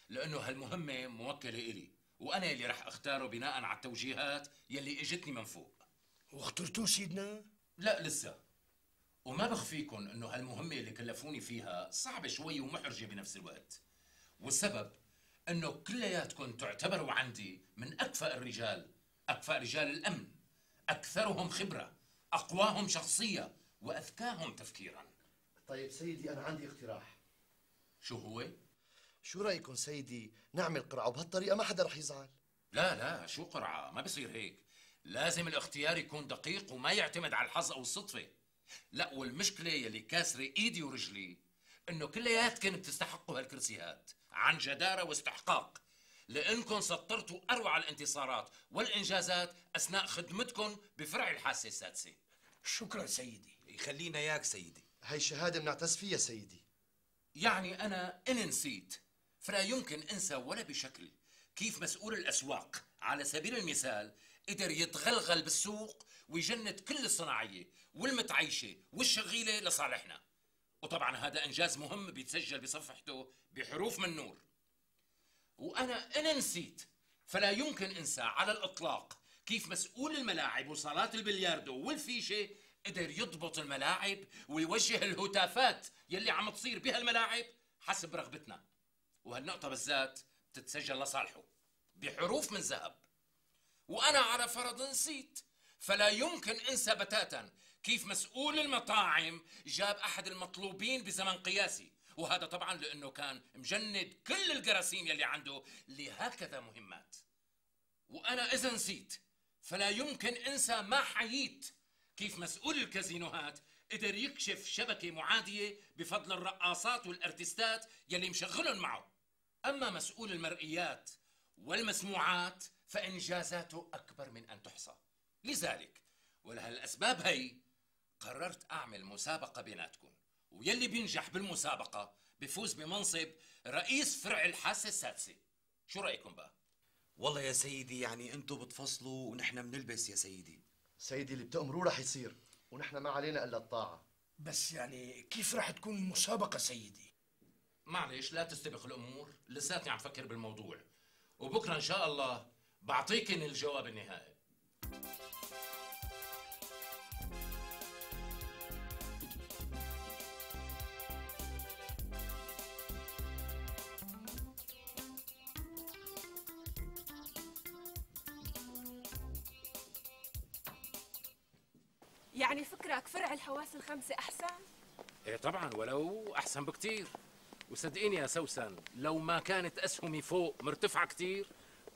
Speaker 2: لأنه هالمهمة موكلة إلي وأنا اللي رح أختاره بناء على التوجيهات يلي إجتني من فوق.
Speaker 4: واخترتوه سيدنا؟
Speaker 2: لا لسه. وما بخفيكم إنه هالمهمة اللي كلفوني فيها صعبة شوي ومحرجة بنفس الوقت. والسبب إنه كلياتكم تعتبروا عندي من أكفأ الرجال أكفأ رجال الأمن أكثرهم خبرة أقواهم شخصية وأذكاهم تفكيرا.
Speaker 15: طيب سيدي أنا عندي اقتراح.
Speaker 2: شو هو؟
Speaker 15: شو رأيكم سيدي نعمل قرعة وبهالطريقة ما حدا رح يزعل؟
Speaker 2: لا لا شو قرعة؟ ما بصير هيك. لازم الاختيار يكون دقيق وما يعتمد على الحظ أو الصدفة. لا والمشكلة يلي كاسرة إيدي ورجلي إنه كلياتكم بتستحقوا هالكرسيات عن جدارة واستحقاق. لانكم سطرتوا أروع الانتصارات والإنجازات أثناء خدمتكم بفرع الحاسة السادسة.
Speaker 4: شكرا سيدي.
Speaker 14: يخلينا إياك سيدي.
Speaker 15: هي شهادة بنعتز فيها سيدي.
Speaker 2: يعني أنا إن نسيت فلا يمكن أنسى ولا بشكل كيف مسؤول الأسواق على سبيل المثال قدر يتغلغل بالسوق ويجند كل الصناعية والمتعيشة والشغيلة لصالحنا. وطبعا هذا إنجاز مهم بيتسجل بصفحته بحروف من نور. وأنا أنا نسيت فلا يمكن إنسى على الإطلاق كيف مسؤول الملاعب وصالات البلياردو والفيشة قدر يضبط الملاعب ويوجه الهتافات يلي عم تصير بهالملاعب حسب رغبتنا. وهالنقطة بالذات بتتسجل لصالحه بحروف من ذهب. وأنا على فرض نسيت فلا يمكن انسى بتاتا. كيف مسؤول المطاعم جاب أحد المطلوبين بزمن قياسي. وهذا طبعا لأنه كان مجند كل الجراثيم يلي عنده لهكذا مهمات. وأنا إذا نسيت فلا يمكن انسى ما حييت. كيف مسؤول الكازينوهات قدر يكشف شبكة معادية بفضل الرقاصات والأرتستات يلي مشغلهم معه. أما مسؤول المرئيات والمسموعات فإنجازاته أكبر من أن تحصى. لذلك ولهالاسباب هي قررت أعمل مسابقة بيناتكم ويلي بينجح بالمسابقة بفوز بمنصب رئيس فرع الحاسة السادسة. شو رأيكم بقى؟
Speaker 14: والله يا سيدي يعني أنتم بتفصلوا ونحن بنلبس يا سيدي.
Speaker 15: سيدي اللي بتأمروه رح يصير ونحن ما علينا إلا الطاعة.
Speaker 4: بس يعني كيف رح تكون المسابقة سيدي؟
Speaker 2: معلش لا تستبق الأمور لساتني عم فكر بالموضوع. وبكرة إن شاء الله بعطيكن الجواب النهائي.
Speaker 6: يعني فكرك فرع الحواس الخمسة أحسن؟
Speaker 2: إيه طبعا ولو أحسن بكتير وصدقيني يا سوسن لو ما كانت أسهمي فوق مرتفعة كتير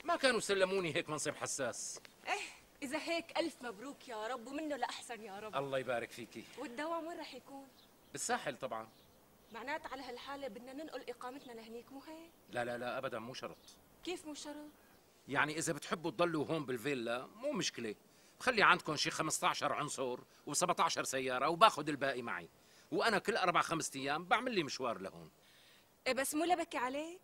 Speaker 2: ما كانوا سلموني هيك منصب حساس
Speaker 16: إيه إذا هيك ألف مبروك يا رب ومنه لأحسن يا رب.
Speaker 2: الله يبارك فيكي.
Speaker 16: والدوام وين رح يكون؟
Speaker 2: بالساحل طبعا.
Speaker 16: معنات على هالحالة بدنا ننقل إقامتنا لهنيك مو هيك؟
Speaker 2: لا لا لا ابدا مو شرط.
Speaker 16: كيف مو شرط؟
Speaker 2: يعني إذا بتحبوا تضلوا هون بالفيلا مو مشكلة. بخلي عندكم شي 15 عنصر و17 سيارة وباخذ الباقي معي. وأنا كل أربع خمس أيام بعمل لي مشوار لهون.
Speaker 16: إيه بس مو لبكي عليك؟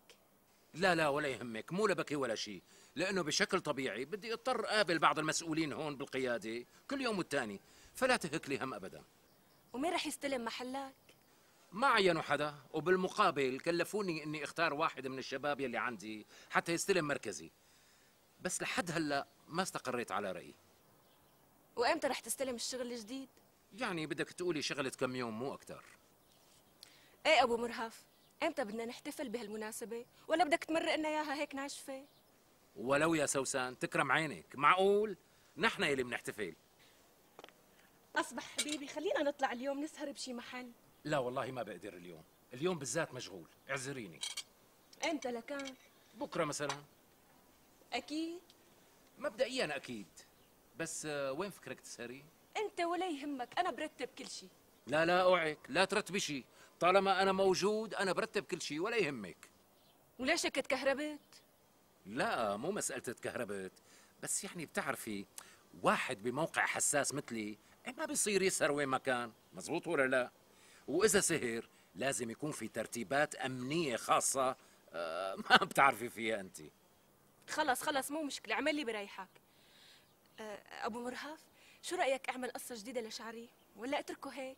Speaker 2: لا لا ولا يهمك. مو لبكي ولا شيء لأنه بشكل طبيعي بدي أضطر أقابل بعض المسؤولين هون بالقيادة كل يوم والتاني فلا تهكلي هم ابدا.
Speaker 16: ومين رح يستلم محلك؟
Speaker 2: ما عينوا حدا وبالمقابل كلفوني إني أختار واحد من الشباب يلي عندي حتى يستلم مركزي. بس لحد هلأ ما استقريت على رأيي.
Speaker 16: وإمتى رح تستلم الشغل الجديد؟
Speaker 2: يعني بدك تقولي شغلة كم يوم مو أكثر
Speaker 16: إيه أبو مرهف إمتى بدنا نحتفل بهالمناسبة؟ ولا بدك تمرقنا إياها هيك ناشفة؟
Speaker 2: ولو يا سوسن تكرم عينك. معقول؟ نحن يلي بنحتفل.
Speaker 16: أصبح حبيبي خلينا نطلع اليوم نسهر بشي محل.
Speaker 2: لا والله ما بقدر اليوم. اليوم بالذات مشغول. اعذريني.
Speaker 16: إمتى لكان.
Speaker 2: بكرة مثلا.
Speaker 16: أكيد.
Speaker 2: مبدئيا أكيد. بس آه، وين فكرك تسهري؟
Speaker 16: أنت ولا يهمك. أنا برتب كل شيء
Speaker 2: لا لا أوعك. لا ترتبي شيء طالما أنا موجود أنا برتب كل شيء ولا يهمك.
Speaker 16: وليش هيك تكهربت
Speaker 2: لا مو مسألة تكهربت بس يعني بتعرفي واحد بموقع حساس مثلي إيه ما بيصير يسهر وين ما كان. مزبوط ولا لا؟ وإذا سهر لازم يكون في ترتيبات أمنية خاصة آه [LAUGHS] ما بتعرفي فيها أنت.
Speaker 16: خلص خلص مو مشكلة. اعمل لي بريحك. أه أبو مرهف شو رأيك أعمل قصة جديدة لشعري؟ ولا أتركه هيك؟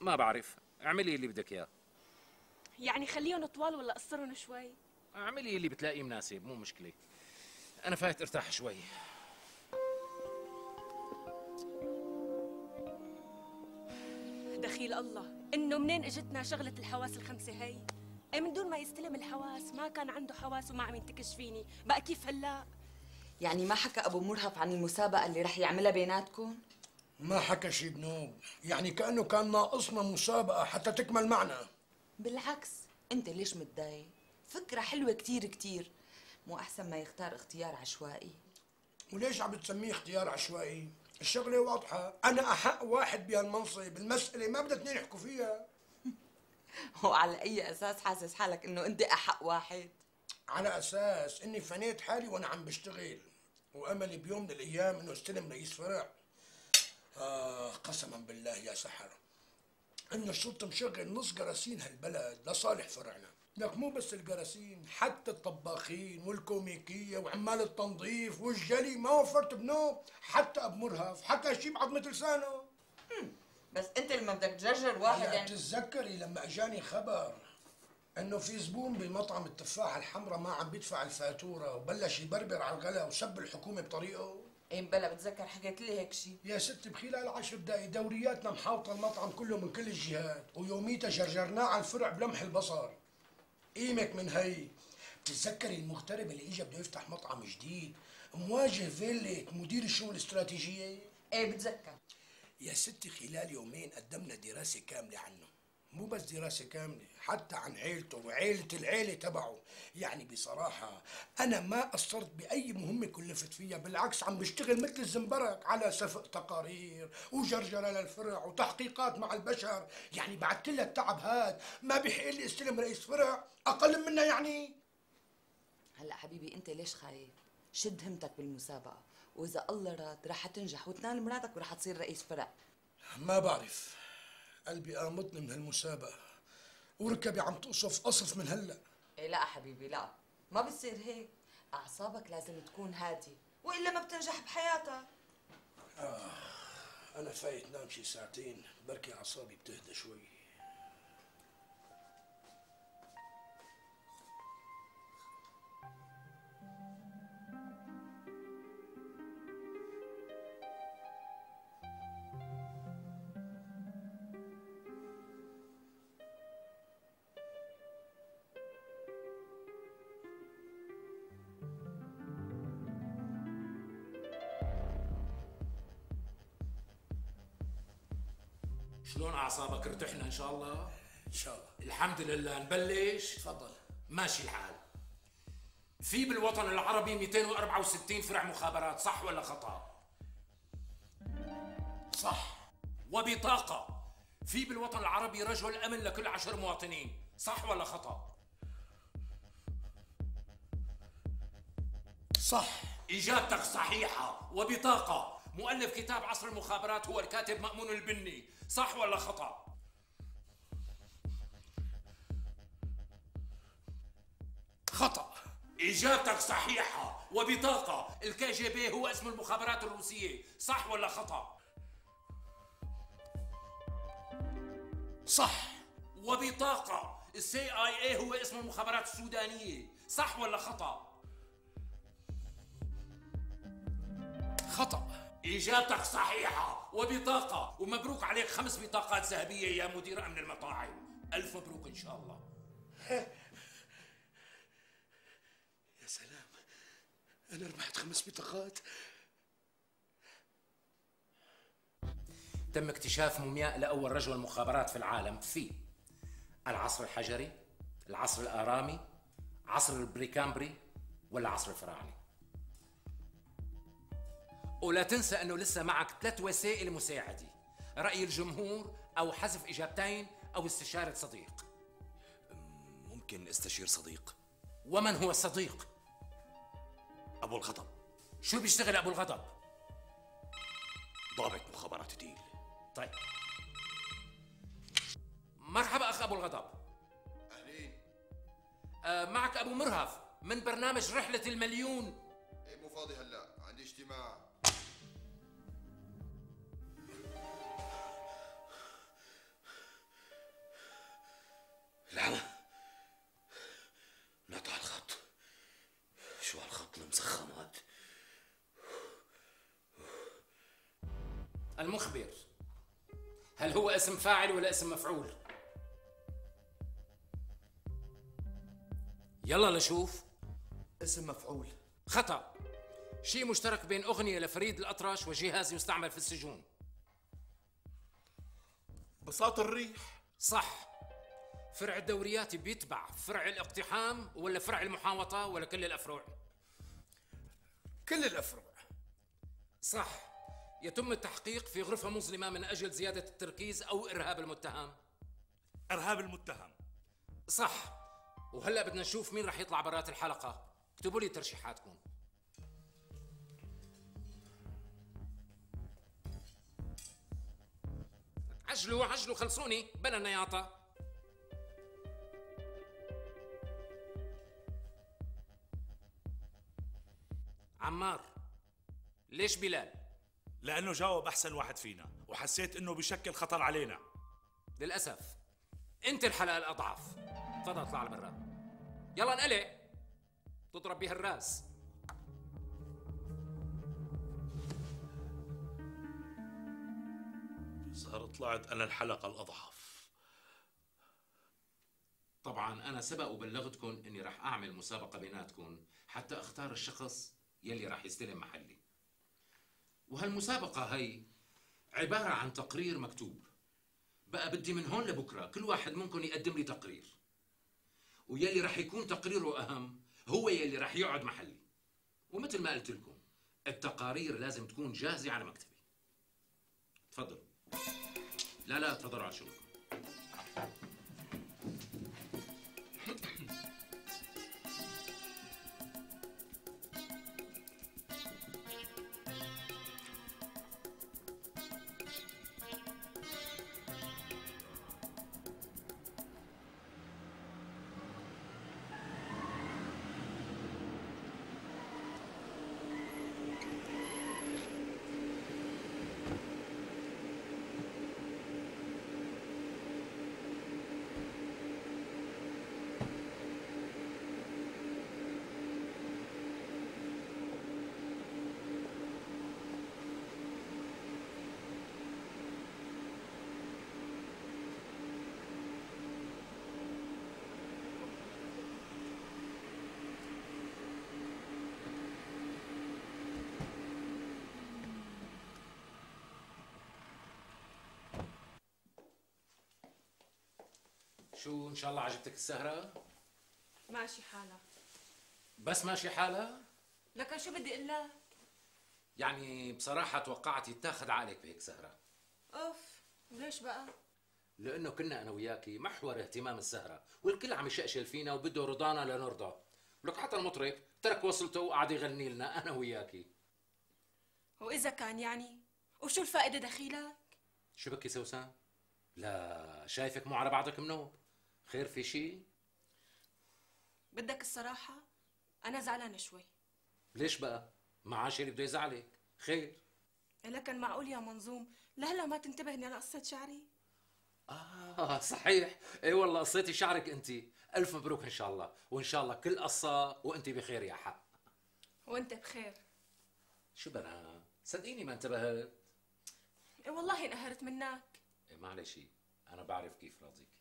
Speaker 2: ما بعرف. اعملي اللي بدك إياه.
Speaker 16: يعني خليهم طوال ولا قصرهم شوي؟
Speaker 2: اعملي اللي بتلاقيه مناسب مو مشكلة. أنا فايت ارتاح شوي.
Speaker 16: دخيل الله إنه منين إجتنا شغلة الحواس الخمسة هي؟ اي من دون ما يستلم الحواس ما كان عنده حواس وما عم ينتكش فيني. بقى كيف هلا؟
Speaker 17: يعني ما حكى أبو مرهف عن المسابقة اللي رح يعملها بيناتكم؟
Speaker 4: ما حكى شي بنوب. يعني كأنه كان ناقصنا مسابقة حتى تكمل معنا.
Speaker 17: بالعكس أنت ليش متضايق؟ فكرة حلوة كتير كتير. مو أحسن ما يختار اختيار عشوائي.
Speaker 4: وليش عم بتسميه اختيار عشوائي؟ الشغلة واضحة. أنا أحق واحد بهالمنصب. المسألة ما بدها اثنين يحكوا فيها [LAUGHS]
Speaker 17: وعلى أي أساس حاسس حالك إنه أنت أحق واحد؟
Speaker 4: على أساس إني فنيت حالي وأنا عم بشتغل. وأملي بيوم من الأيام إنه أستلم رئيس فرع. آه قسما بالله يا سحر. إنه صرت مشغل نص جراسين هالبلد لصالح فرعنا. لك مو بس الجراسين حتى الطباخين والكوميكية وعمال التنظيف والجلي ما وفرت بنوم حتى أبو مرهف حكى شي بعظمة لسانه
Speaker 17: بس أنت لما بدك تجرجر واحد يعني.
Speaker 4: بتتذكري لما أجاني خبر إنه في زبون بمطعم التفاحه الحمراء ما عم بيدفع الفاتورة وبلش يبربر على الغلا وسب الحكومة بطريقه؟
Speaker 17: إيه بلا بتذكر حكيت لي هيك شيء
Speaker 4: يا ست بخلال عشر دقايق دورياتنا محاوطة المطعم كله من كل الجهات ويوميتها جرجرناه على الفرع بلمح البصر. قيمك من هي. بتتذكري المغترب اللي اجى بده يفتح مطعم جديد؟ مواجه فيلة مدير الشؤون الاستراتيجية؟
Speaker 17: إيه بتذكر.
Speaker 4: يا ستي خلال يومين قدمنا دراسة كاملة عنه. مو بس دراسة كاملة. حتى عن عيلته وعيلة العيلة تبعه. يعني بصراحة أنا ما قصرت بأي مهمة كلفت فيها بالعكس عم بشتغل مثل الزنبرك على سفق تقارير وجرجرة للفرع وتحقيقات مع البشر. يعني بعد كل التعب هاد ما بيحق لي أستلم رئيس فرع أقل منها يعني.
Speaker 17: هلا حبيبي أنت ليش خايف؟ شد همتك بالمسابقة وإذا الله راد رح تنجح وتنال مرادك ورح تصير رئيس فرع.
Speaker 4: ما بعرف قلبي قامطني من هالمسابقة. وركبي عم تقصف قصف من هلأ.
Speaker 17: إيه لا حبيبي لا. ما بتصير هيك. أعصابك لازم تكون هادي وإلا ما بتنجح بحياتك
Speaker 4: آه أنا فايت نام شي ساعتين بركي أعصابي بتهدى شوي.
Speaker 2: شلون أعصابك؟ ارتحنا إن شاء الله؟
Speaker 4: إن شاء الله.
Speaker 2: الحمد لله. نبلش.
Speaker 4: تفضل.
Speaker 2: ماشي الحال. في بالوطن العربي 264 فرع مخابرات صح ولا خطأ؟
Speaker 4: صح.
Speaker 2: وبطاقة. في بالوطن العربي رجل أمن لكل عشر مواطنين صح ولا خطأ؟
Speaker 4: صح.
Speaker 2: إجابتك صحيحة. وبطاقة. مؤلف كتاب عصر المخابرات هو الكاتب مأمون البني. صح ولا خطأ؟
Speaker 4: خطأ.
Speaker 2: إجابتك صحيحة. وبطاقة ال KGB هو اسم المخابرات الروسية. صح ولا خطأ؟
Speaker 4: صح.
Speaker 2: وبطاقة ال CIA هو اسم المخابرات السودانية. صح ولا خطأ؟
Speaker 4: خطأ.
Speaker 2: إجابتك صحيحة وبطاقة ومبروك عليك خمس بطاقات ذهبية يا مدير أمن المطاعم. ألف مبروك إن شاء الله. [LAUGHS]
Speaker 4: يا سلام أنا ربحت خمس بطاقات.
Speaker 2: تم اكتشاف مومياء لأول رجل مخابرات في العالم في العصر الحجري العصر الآرامي عصر البريكامبري ولا عصر الفراعنة ولا تنسى أنه لسه معك ثلاث وسائل مساعدة رأي الجمهور أو حذف إجابتين أو استشارة صديق.
Speaker 14: ممكن استشير صديق.
Speaker 2: ومن هو الصديق؟
Speaker 14: أبو الغضب
Speaker 2: شو بيشتغل أبو الغضب؟
Speaker 14: ضابط مخابرات ديل
Speaker 2: طيب. مرحبا أخ أبو الغضب
Speaker 18: أهلين.
Speaker 2: آه معك أبو مرهف من برنامج رحلة المليون.
Speaker 18: إيه مو فاضي هلا. عندي اجتماع.
Speaker 14: العمى نقطع الخط. شو هالخط المسخمات
Speaker 2: المخبر. هل هو اسم فاعل ولا اسم مفعول؟ يلا لشوف
Speaker 15: اسم مفعول.
Speaker 2: خطأ. شيء مشترك بين أغنية لفريد الأطرش وجهاز يستعمل في السجون.
Speaker 9: بساط الريح.
Speaker 2: صح. فرع الدوريات بيتبع فرع الاقتحام ولا فرع المحاوطة ولا كل الأفرع
Speaker 4: كل الافرع
Speaker 2: صح. يتم التحقيق في غرفة مظلمة من أجل زيادة التركيز أو إرهاب المتهم.
Speaker 5: إرهاب المتهم.
Speaker 2: صح. وهلأ بدنا نشوف مين رح يطلع برات الحلقة. اكتبوا لي ترشيحاتكم. عجلوا عجلوا خلصوني. بلا نياطة عمار ليش بلال؟
Speaker 5: لأنه جاوب أحسن واحد فينا وحسيت إنه بشكل خطر علينا.
Speaker 2: للأسف أنت الحلقة الأضعف تفضل اطلع لبرا يلا انقلع تضرب بها الراس.
Speaker 5: صار طلعت أنا الحلقة الأضعف.
Speaker 2: طبعا أنا سبق وبلغتكم إني راح أعمل مسابقة بيناتكم حتى أختار الشخص يلي راح يستلم محلي. وهالمسابقة هي عبارة عن تقرير مكتوب. بقى بدي من هون لبكرة كل واحد منكم يقدم لي تقرير. ويلي راح يكون تقريره أهم هو يلي راح يقعد محلي. ومثل ما قلت لكم التقارير لازم تكون جاهزة على مكتبي. تفضلوا لا لا تفضلوا على شغلكم شو إن شاء الله عجبتك السهرة؟
Speaker 16: ماشي حالها
Speaker 2: بس ماشي حالها؟
Speaker 16: لكن شو بدي أقول لك؟
Speaker 2: يعني بصراحة توقعت يتاخد عليك بهيك سهرة.
Speaker 16: أوف ليش بقى؟
Speaker 2: لأنه كنا أنا وياكي محور اهتمام السهرة والكل عم يشقشل فينا وبده رضانا لنرضى. ولك حتى المطرب ترك وصلته وقعد يغني لنا أنا وياكي.
Speaker 16: واذا كان يعني؟ وشو الفائدة دخيلك؟
Speaker 2: شو بكي سوسن؟ لا شايفك مو على بعضك منوب. خير في شي؟
Speaker 16: بدك الصراحة؟ أنا زعلانة شوي.
Speaker 2: ليش بقى؟ معاشري بده يزعلك. خير.
Speaker 16: لكن معقول يا منظوم؟ لهلا ما تنتبهني على قصه شعري؟
Speaker 2: آه صحيح. إي والله قصيتي شعرك أنت. ألف مبروك إن شاء الله. وإن شاء الله كل قصة وأنت بخير يا حق.
Speaker 16: وأنت بخير.
Speaker 2: شو بنا صدقيني ما انتبهت.
Speaker 16: إيه والله انقهرت منك.
Speaker 2: إيه معلش. أنا بعرف كيف راضيك.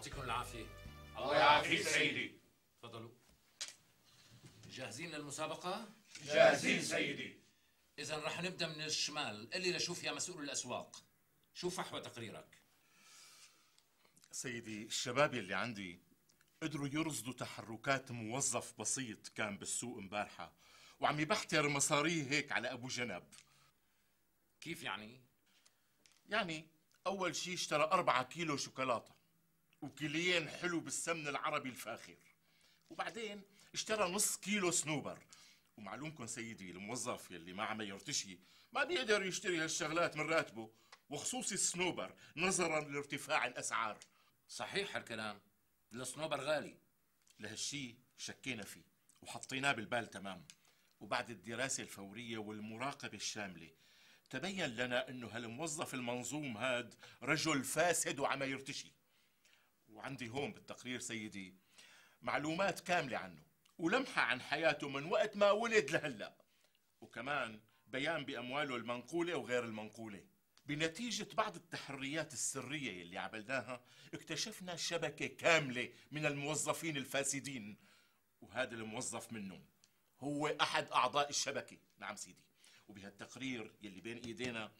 Speaker 2: يعطيكم العافيه
Speaker 19: الله يعافيك سيدي.
Speaker 2: تفضلوا جاهزين للمسابقه
Speaker 19: جاهزين سيدي.
Speaker 2: اذا رح نبدا من الشمال اللي لشوف يا مسؤول الاسواق شو فحوى تقريرك
Speaker 19: سيدي الشباب اللي عندي قدروا يرصدوا تحركات موظف بسيط كان بالسوق امبارحة وعم يبحتر مصاريه هيك على ابو جنب
Speaker 2: كيف يعني؟
Speaker 19: يعني اول شيء اشترى أربعة كيلو شوكولاتة وكيلين حلو بالسمن العربي الفاخر. وبعدين اشترى نص كيلو سنوبر. ومعلومكم سيدي الموظف يلي ما عم يرتشي ما بيقدر يشتري هالشغلات من راتبه. وخصوصي السنوبر نظرا لارتفاع الأسعار.
Speaker 2: صحيح هالكلام. السنوبر غالي.
Speaker 19: لهالشي شكينا فيه وحطيناه بالبال تمام. وبعد الدراسة الفورية والمراقبة الشاملة تبين لنا إنه هالموظف المنظوم هاد رجل فاسد وعم يرتشي. وعندي هون بالتقرير سيدي معلومات كاملة عنه ولمحة عن حياته من وقت ما ولد لهلأ وكمان بيان بأمواله المنقولة وغير المنقولة. بنتيجة بعض التحريات السرية اللي عملناها اكتشفنا شبكة كاملة من الموظفين الفاسدين وهذا الموظف منهم هو أحد أعضاء الشبكة. نعم سيدي. وبهالتقرير يلي بين إيدينا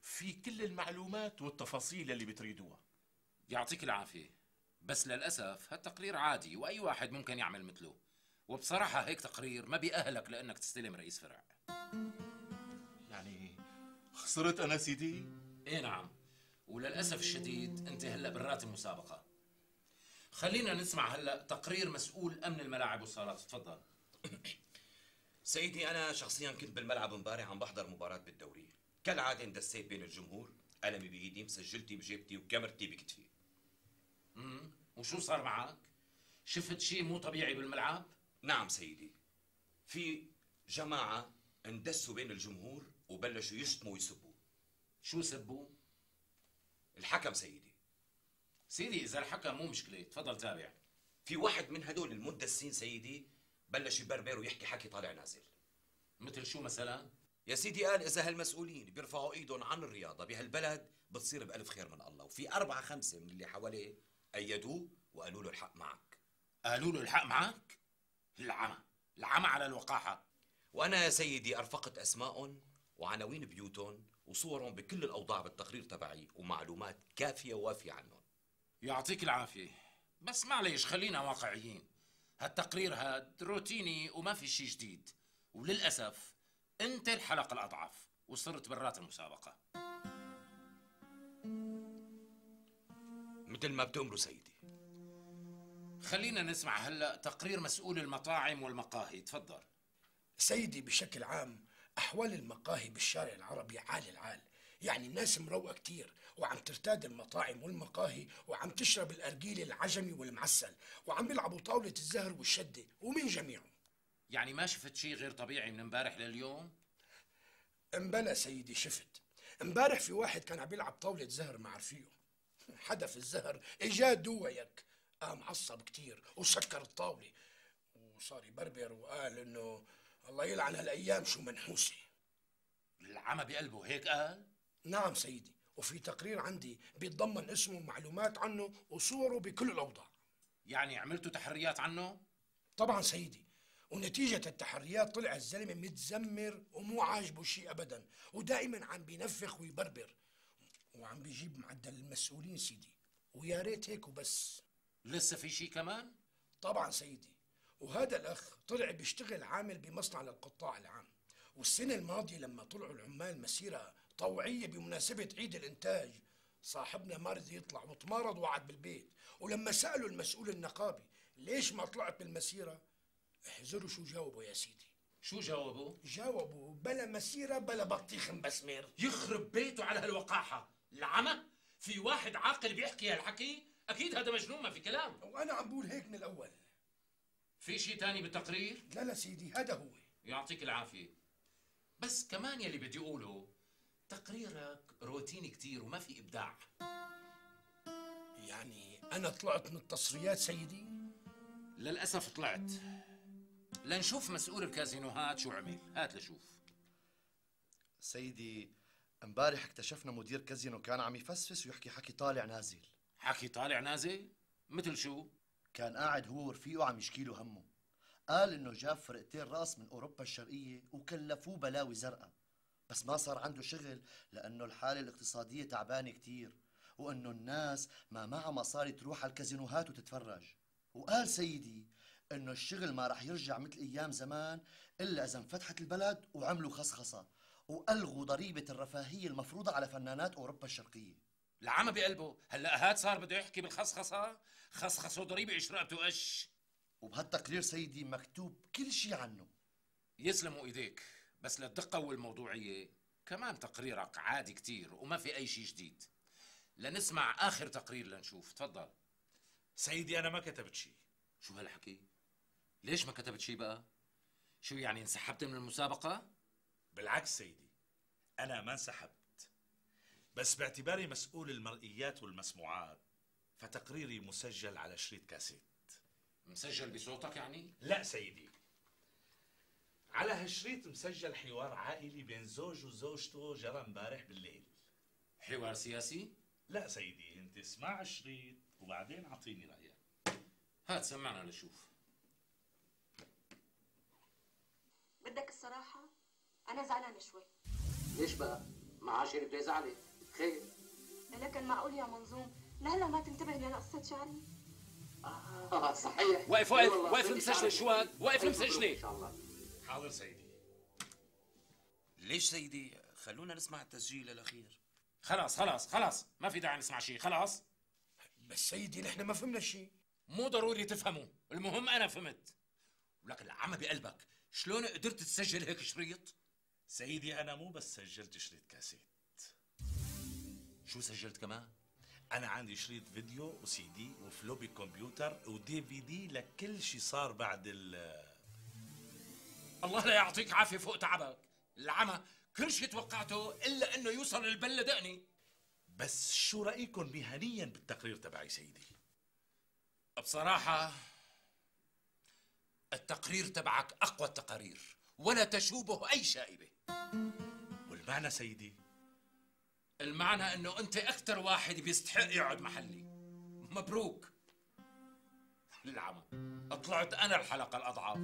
Speaker 19: في كل المعلومات والتفاصيل اللي بتريدوها.
Speaker 2: يعطيك العافية. بس للأسف هالتقرير عادي وأي واحد ممكن يعمل مثله. وبصراحة هيك تقرير ما بيأهلك لأنك تستلم رئيس فرع.
Speaker 19: يعني خسرت أنا سيدي؟
Speaker 2: إيه نعم. وللأسف الشديد أنت هلأ برات المسابقة. خلينا نسمع هلأ تقرير مسؤول أمن الملاعب والصالات. تفضل. [CLEARS THROAT]
Speaker 14: سيدي أنا شخصيا كنت بالملعب امبارح عم بحضر مباراة بالدوري. كالعادة اندسيت بين الجمهور. قلمي بايدي مسجلتي بجيبتي وكاميرتي بكتفي.
Speaker 2: وشو صار معك؟ شفت شيء مو طبيعي بالملعب؟
Speaker 14: نعم سيدي. في جماعة اندسوا بين الجمهور وبلشوا يشتموا ويسبوا.
Speaker 2: شو سبوا؟
Speaker 14: الحكم سيدي.
Speaker 2: سيدي إذا الحكم مو مشكلة تفضل تابع.
Speaker 14: في واحد من هدول المندسين سيدي بلش يبربر ويحكي حكي طالع نازل.
Speaker 2: مثل شو مثلا؟
Speaker 14: يا سيدي قال إذا هالمسؤولين بيرفعوا إيدهم عن الرياضة بهالبلد بتصير بألف خير من الله. وفي أربعة خمسة من اللي حواليه أيدوه وقالوا له الحق معك.
Speaker 2: قالوا له الحق معك؟ العمى. العمى على الوقاحة.
Speaker 14: وأنا يا سيدي أرفقت أسمائهم وعناوين بيوتهم وصورهم بكل الأوضاع بالتقرير تبعي ومعلومات كافية ووافية عنهم.
Speaker 2: يعطيك العافية. بس معليش خلينا واقعيين. هالتقرير هاد روتيني وما في شيء جديد. وللأسف أنت الحلقة الأضعف وصرت برات المسابقة.
Speaker 14: مثل ما بتأمروا سيدي.
Speaker 2: خلينا نسمع هلا تقرير مسؤول المطاعم والمقاهي. تفضل.
Speaker 4: سيدي بشكل عام أحوال المقاهي بالشارع العربي عال العال. يعني الناس مروقة كتير وعم ترتاد المطاعم والمقاهي وعم تشرب الأرجيل العجمي والمعسل وعم بيلعبوا طاولة الزهر والشدة ومن جميعهم.
Speaker 2: يعني ما شفت شيء غير طبيعي من امبارح لليوم؟
Speaker 4: امبلا سيدي شفت. امبارح في واحد كان عم بيلعب طاولة زهر مع رفيقه. حدف الزهر اجاه دويك. قام عصب كتير. وسكر الطاولة. وصار يبربر وقال إنه الله يلعن هالأيام شو منحوسة.
Speaker 2: العمى بقلبه هيك قال؟
Speaker 4: نعم سيدي. وفي تقرير عندي بيتضمن اسمه ومعلومات عنه وصوره بكل الأوضاع.
Speaker 2: يعني عملتوا تحريات عنه؟
Speaker 4: طبعا سيدي. ونتيجة التحريات طلع الزلمة متزمر ومو عاجبه شيء أبدا. ودائما عم بينفخ ويبربر. وعم بيجيب معدل المسؤولين سيدي. ويا ريت هيك وبس
Speaker 2: لسه في شيء كمان؟
Speaker 4: طبعا سيدي. وهذا الأخ طلع بيشتغل عامل بمصنع للقطاع العام. والسنة الماضية لما طلعوا العمال مسيرة طوعية بمناسبة عيد الإنتاج صاحبنا ما رضي يطلع وتمارض وقعد بالبيت. ولما سألوا المسؤول النقابي ليش ما طلعت بالمسيرة احذروا شو جاوبوا يا سيدي.
Speaker 2: شو جاوبوا؟
Speaker 4: جاوبوا بلا مسيرة بلا بطيخ مبسمير
Speaker 2: يخرب بيته على هالوقاحة. العمى في واحد عاقل بيحكي هالحكي أكيد هذا مجنون ما في كلام.
Speaker 4: وأنا عم بقول هيك من الأول.
Speaker 2: في شيء تاني بالتقرير؟
Speaker 4: لا لا سيدي هذا هو.
Speaker 2: يعطيك العافية. بس كمان يلي بدي أقوله تقريرك روتيني كتير وما في إبداع.
Speaker 4: يعني أنا طلعت من التصريات سيدي؟
Speaker 2: للأسف طلعت. لنشوف مسؤول الكازينوهات شو عمل. هات لشوف.
Speaker 15: سيدي امبارح اكتشفنا مدير كازينو كان عم يفسفس ويحكي حكي طالع نازل.
Speaker 2: حكي طالع نازل؟ مثل شو؟
Speaker 15: كان قاعد هو ورفيقه عم يشكي له همه. قال إنه جاب فرقتين راس من أوروبا الشرقية وكلفوه بلاوي زرقاء. بس ما صار عنده شغل لأنه الحالة الاقتصادية تعبانة كتير وإنه الناس ما معها مصاري تروح على الكازينوهات وتتفرج. وقال سيدي إنه الشغل ما رح يرجع مثل أيام زمان إلا إذا انفتحت البلد وعملوا خصخصة. وألغوا ضريبة الرفاهية المفروضة على فنانات أوروبا الشرقية.
Speaker 2: العمى بقلبه. هلا هاد صار بده يحكي بالخصخصه خصخصة. إيش رقبته قش
Speaker 15: وبهالتقرير سيدي مكتوب كل شيء عنه.
Speaker 2: يسلموا إيديك. بس للدقة والموضوعية كمان تقريرك عادي كتير وما في أي شيء جديد. لنسمع آخر تقرير لنشوف. تفضل.
Speaker 5: سيدي أنا ما كتبت شيء
Speaker 2: شو هالحكي؟ ليش ما كتبت شيء بقى؟ شو يعني انسحبت من المسابقة؟
Speaker 5: بالعكس سيدي أنا ما انسحبت. بس باعتباري مسؤول المرئيات والمسموعات فتقريري مسجل على شريط كاسيت.
Speaker 2: مسجل بصوتك يعني؟
Speaker 5: لا سيدي. على هالشريط مسجل حوار عائلي بين زوج وزوجته جرى امبارح بالليل.
Speaker 2: حوار سياسي؟
Speaker 5: لا سيدي انت اسمع الشريط وبعدين اعطيني رأيك.
Speaker 2: هات سمعنا لشوف.
Speaker 16: بدك الصراحة؟ أنا زعلانة شوي.
Speaker 2: ليش بقى؟ معاشر بده يزعلك خير.
Speaker 16: لكن معقول يا منظوم؟ لهلا ما تنتبه لقصة شعري.
Speaker 2: آه صحيح. واقف واقف واقف المسجله شو هاد؟ واقف المسجله إن شاء الله.
Speaker 5: حاضر سيدي.
Speaker 14: ليش سيدي؟ خلونا نسمع التسجيل الأخير.
Speaker 2: خلاص خلاص خلاص. ما في داعي نسمع شيء. خلاص.
Speaker 4: بس سيدي نحن ما فهمنا شيء
Speaker 2: مو ضروري تفهموا. المهم أنا فهمت. ولكن العمى بقلبك. شلون قدرت تسجل هيك شريط؟
Speaker 5: سيدي أنا مو بس سجلت شريط كاسيت.
Speaker 2: شو سجلت كمان؟
Speaker 5: أنا عندي شريط فيديو وسي دي وفلوبي كمبيوتر ودي في دي لكل شيء صار بعد ال
Speaker 2: الله لا يعطيك عافية فوق تعبك. العمى كل شيء توقعته إلا إنه يوصل للبلة دقني.
Speaker 5: بس شو رايكم مهنيا بالتقرير تبعي سيدي؟
Speaker 2: بصراحة التقرير تبعك أقوى التقارير ولا تشوبه أي شائبة.
Speaker 5: والمعنى سيدي؟
Speaker 2: المعنى انه انت أكثر واحد بيستحق يقعد محلي. مبروك. العمى طلعت أنا الحلقة الاضعف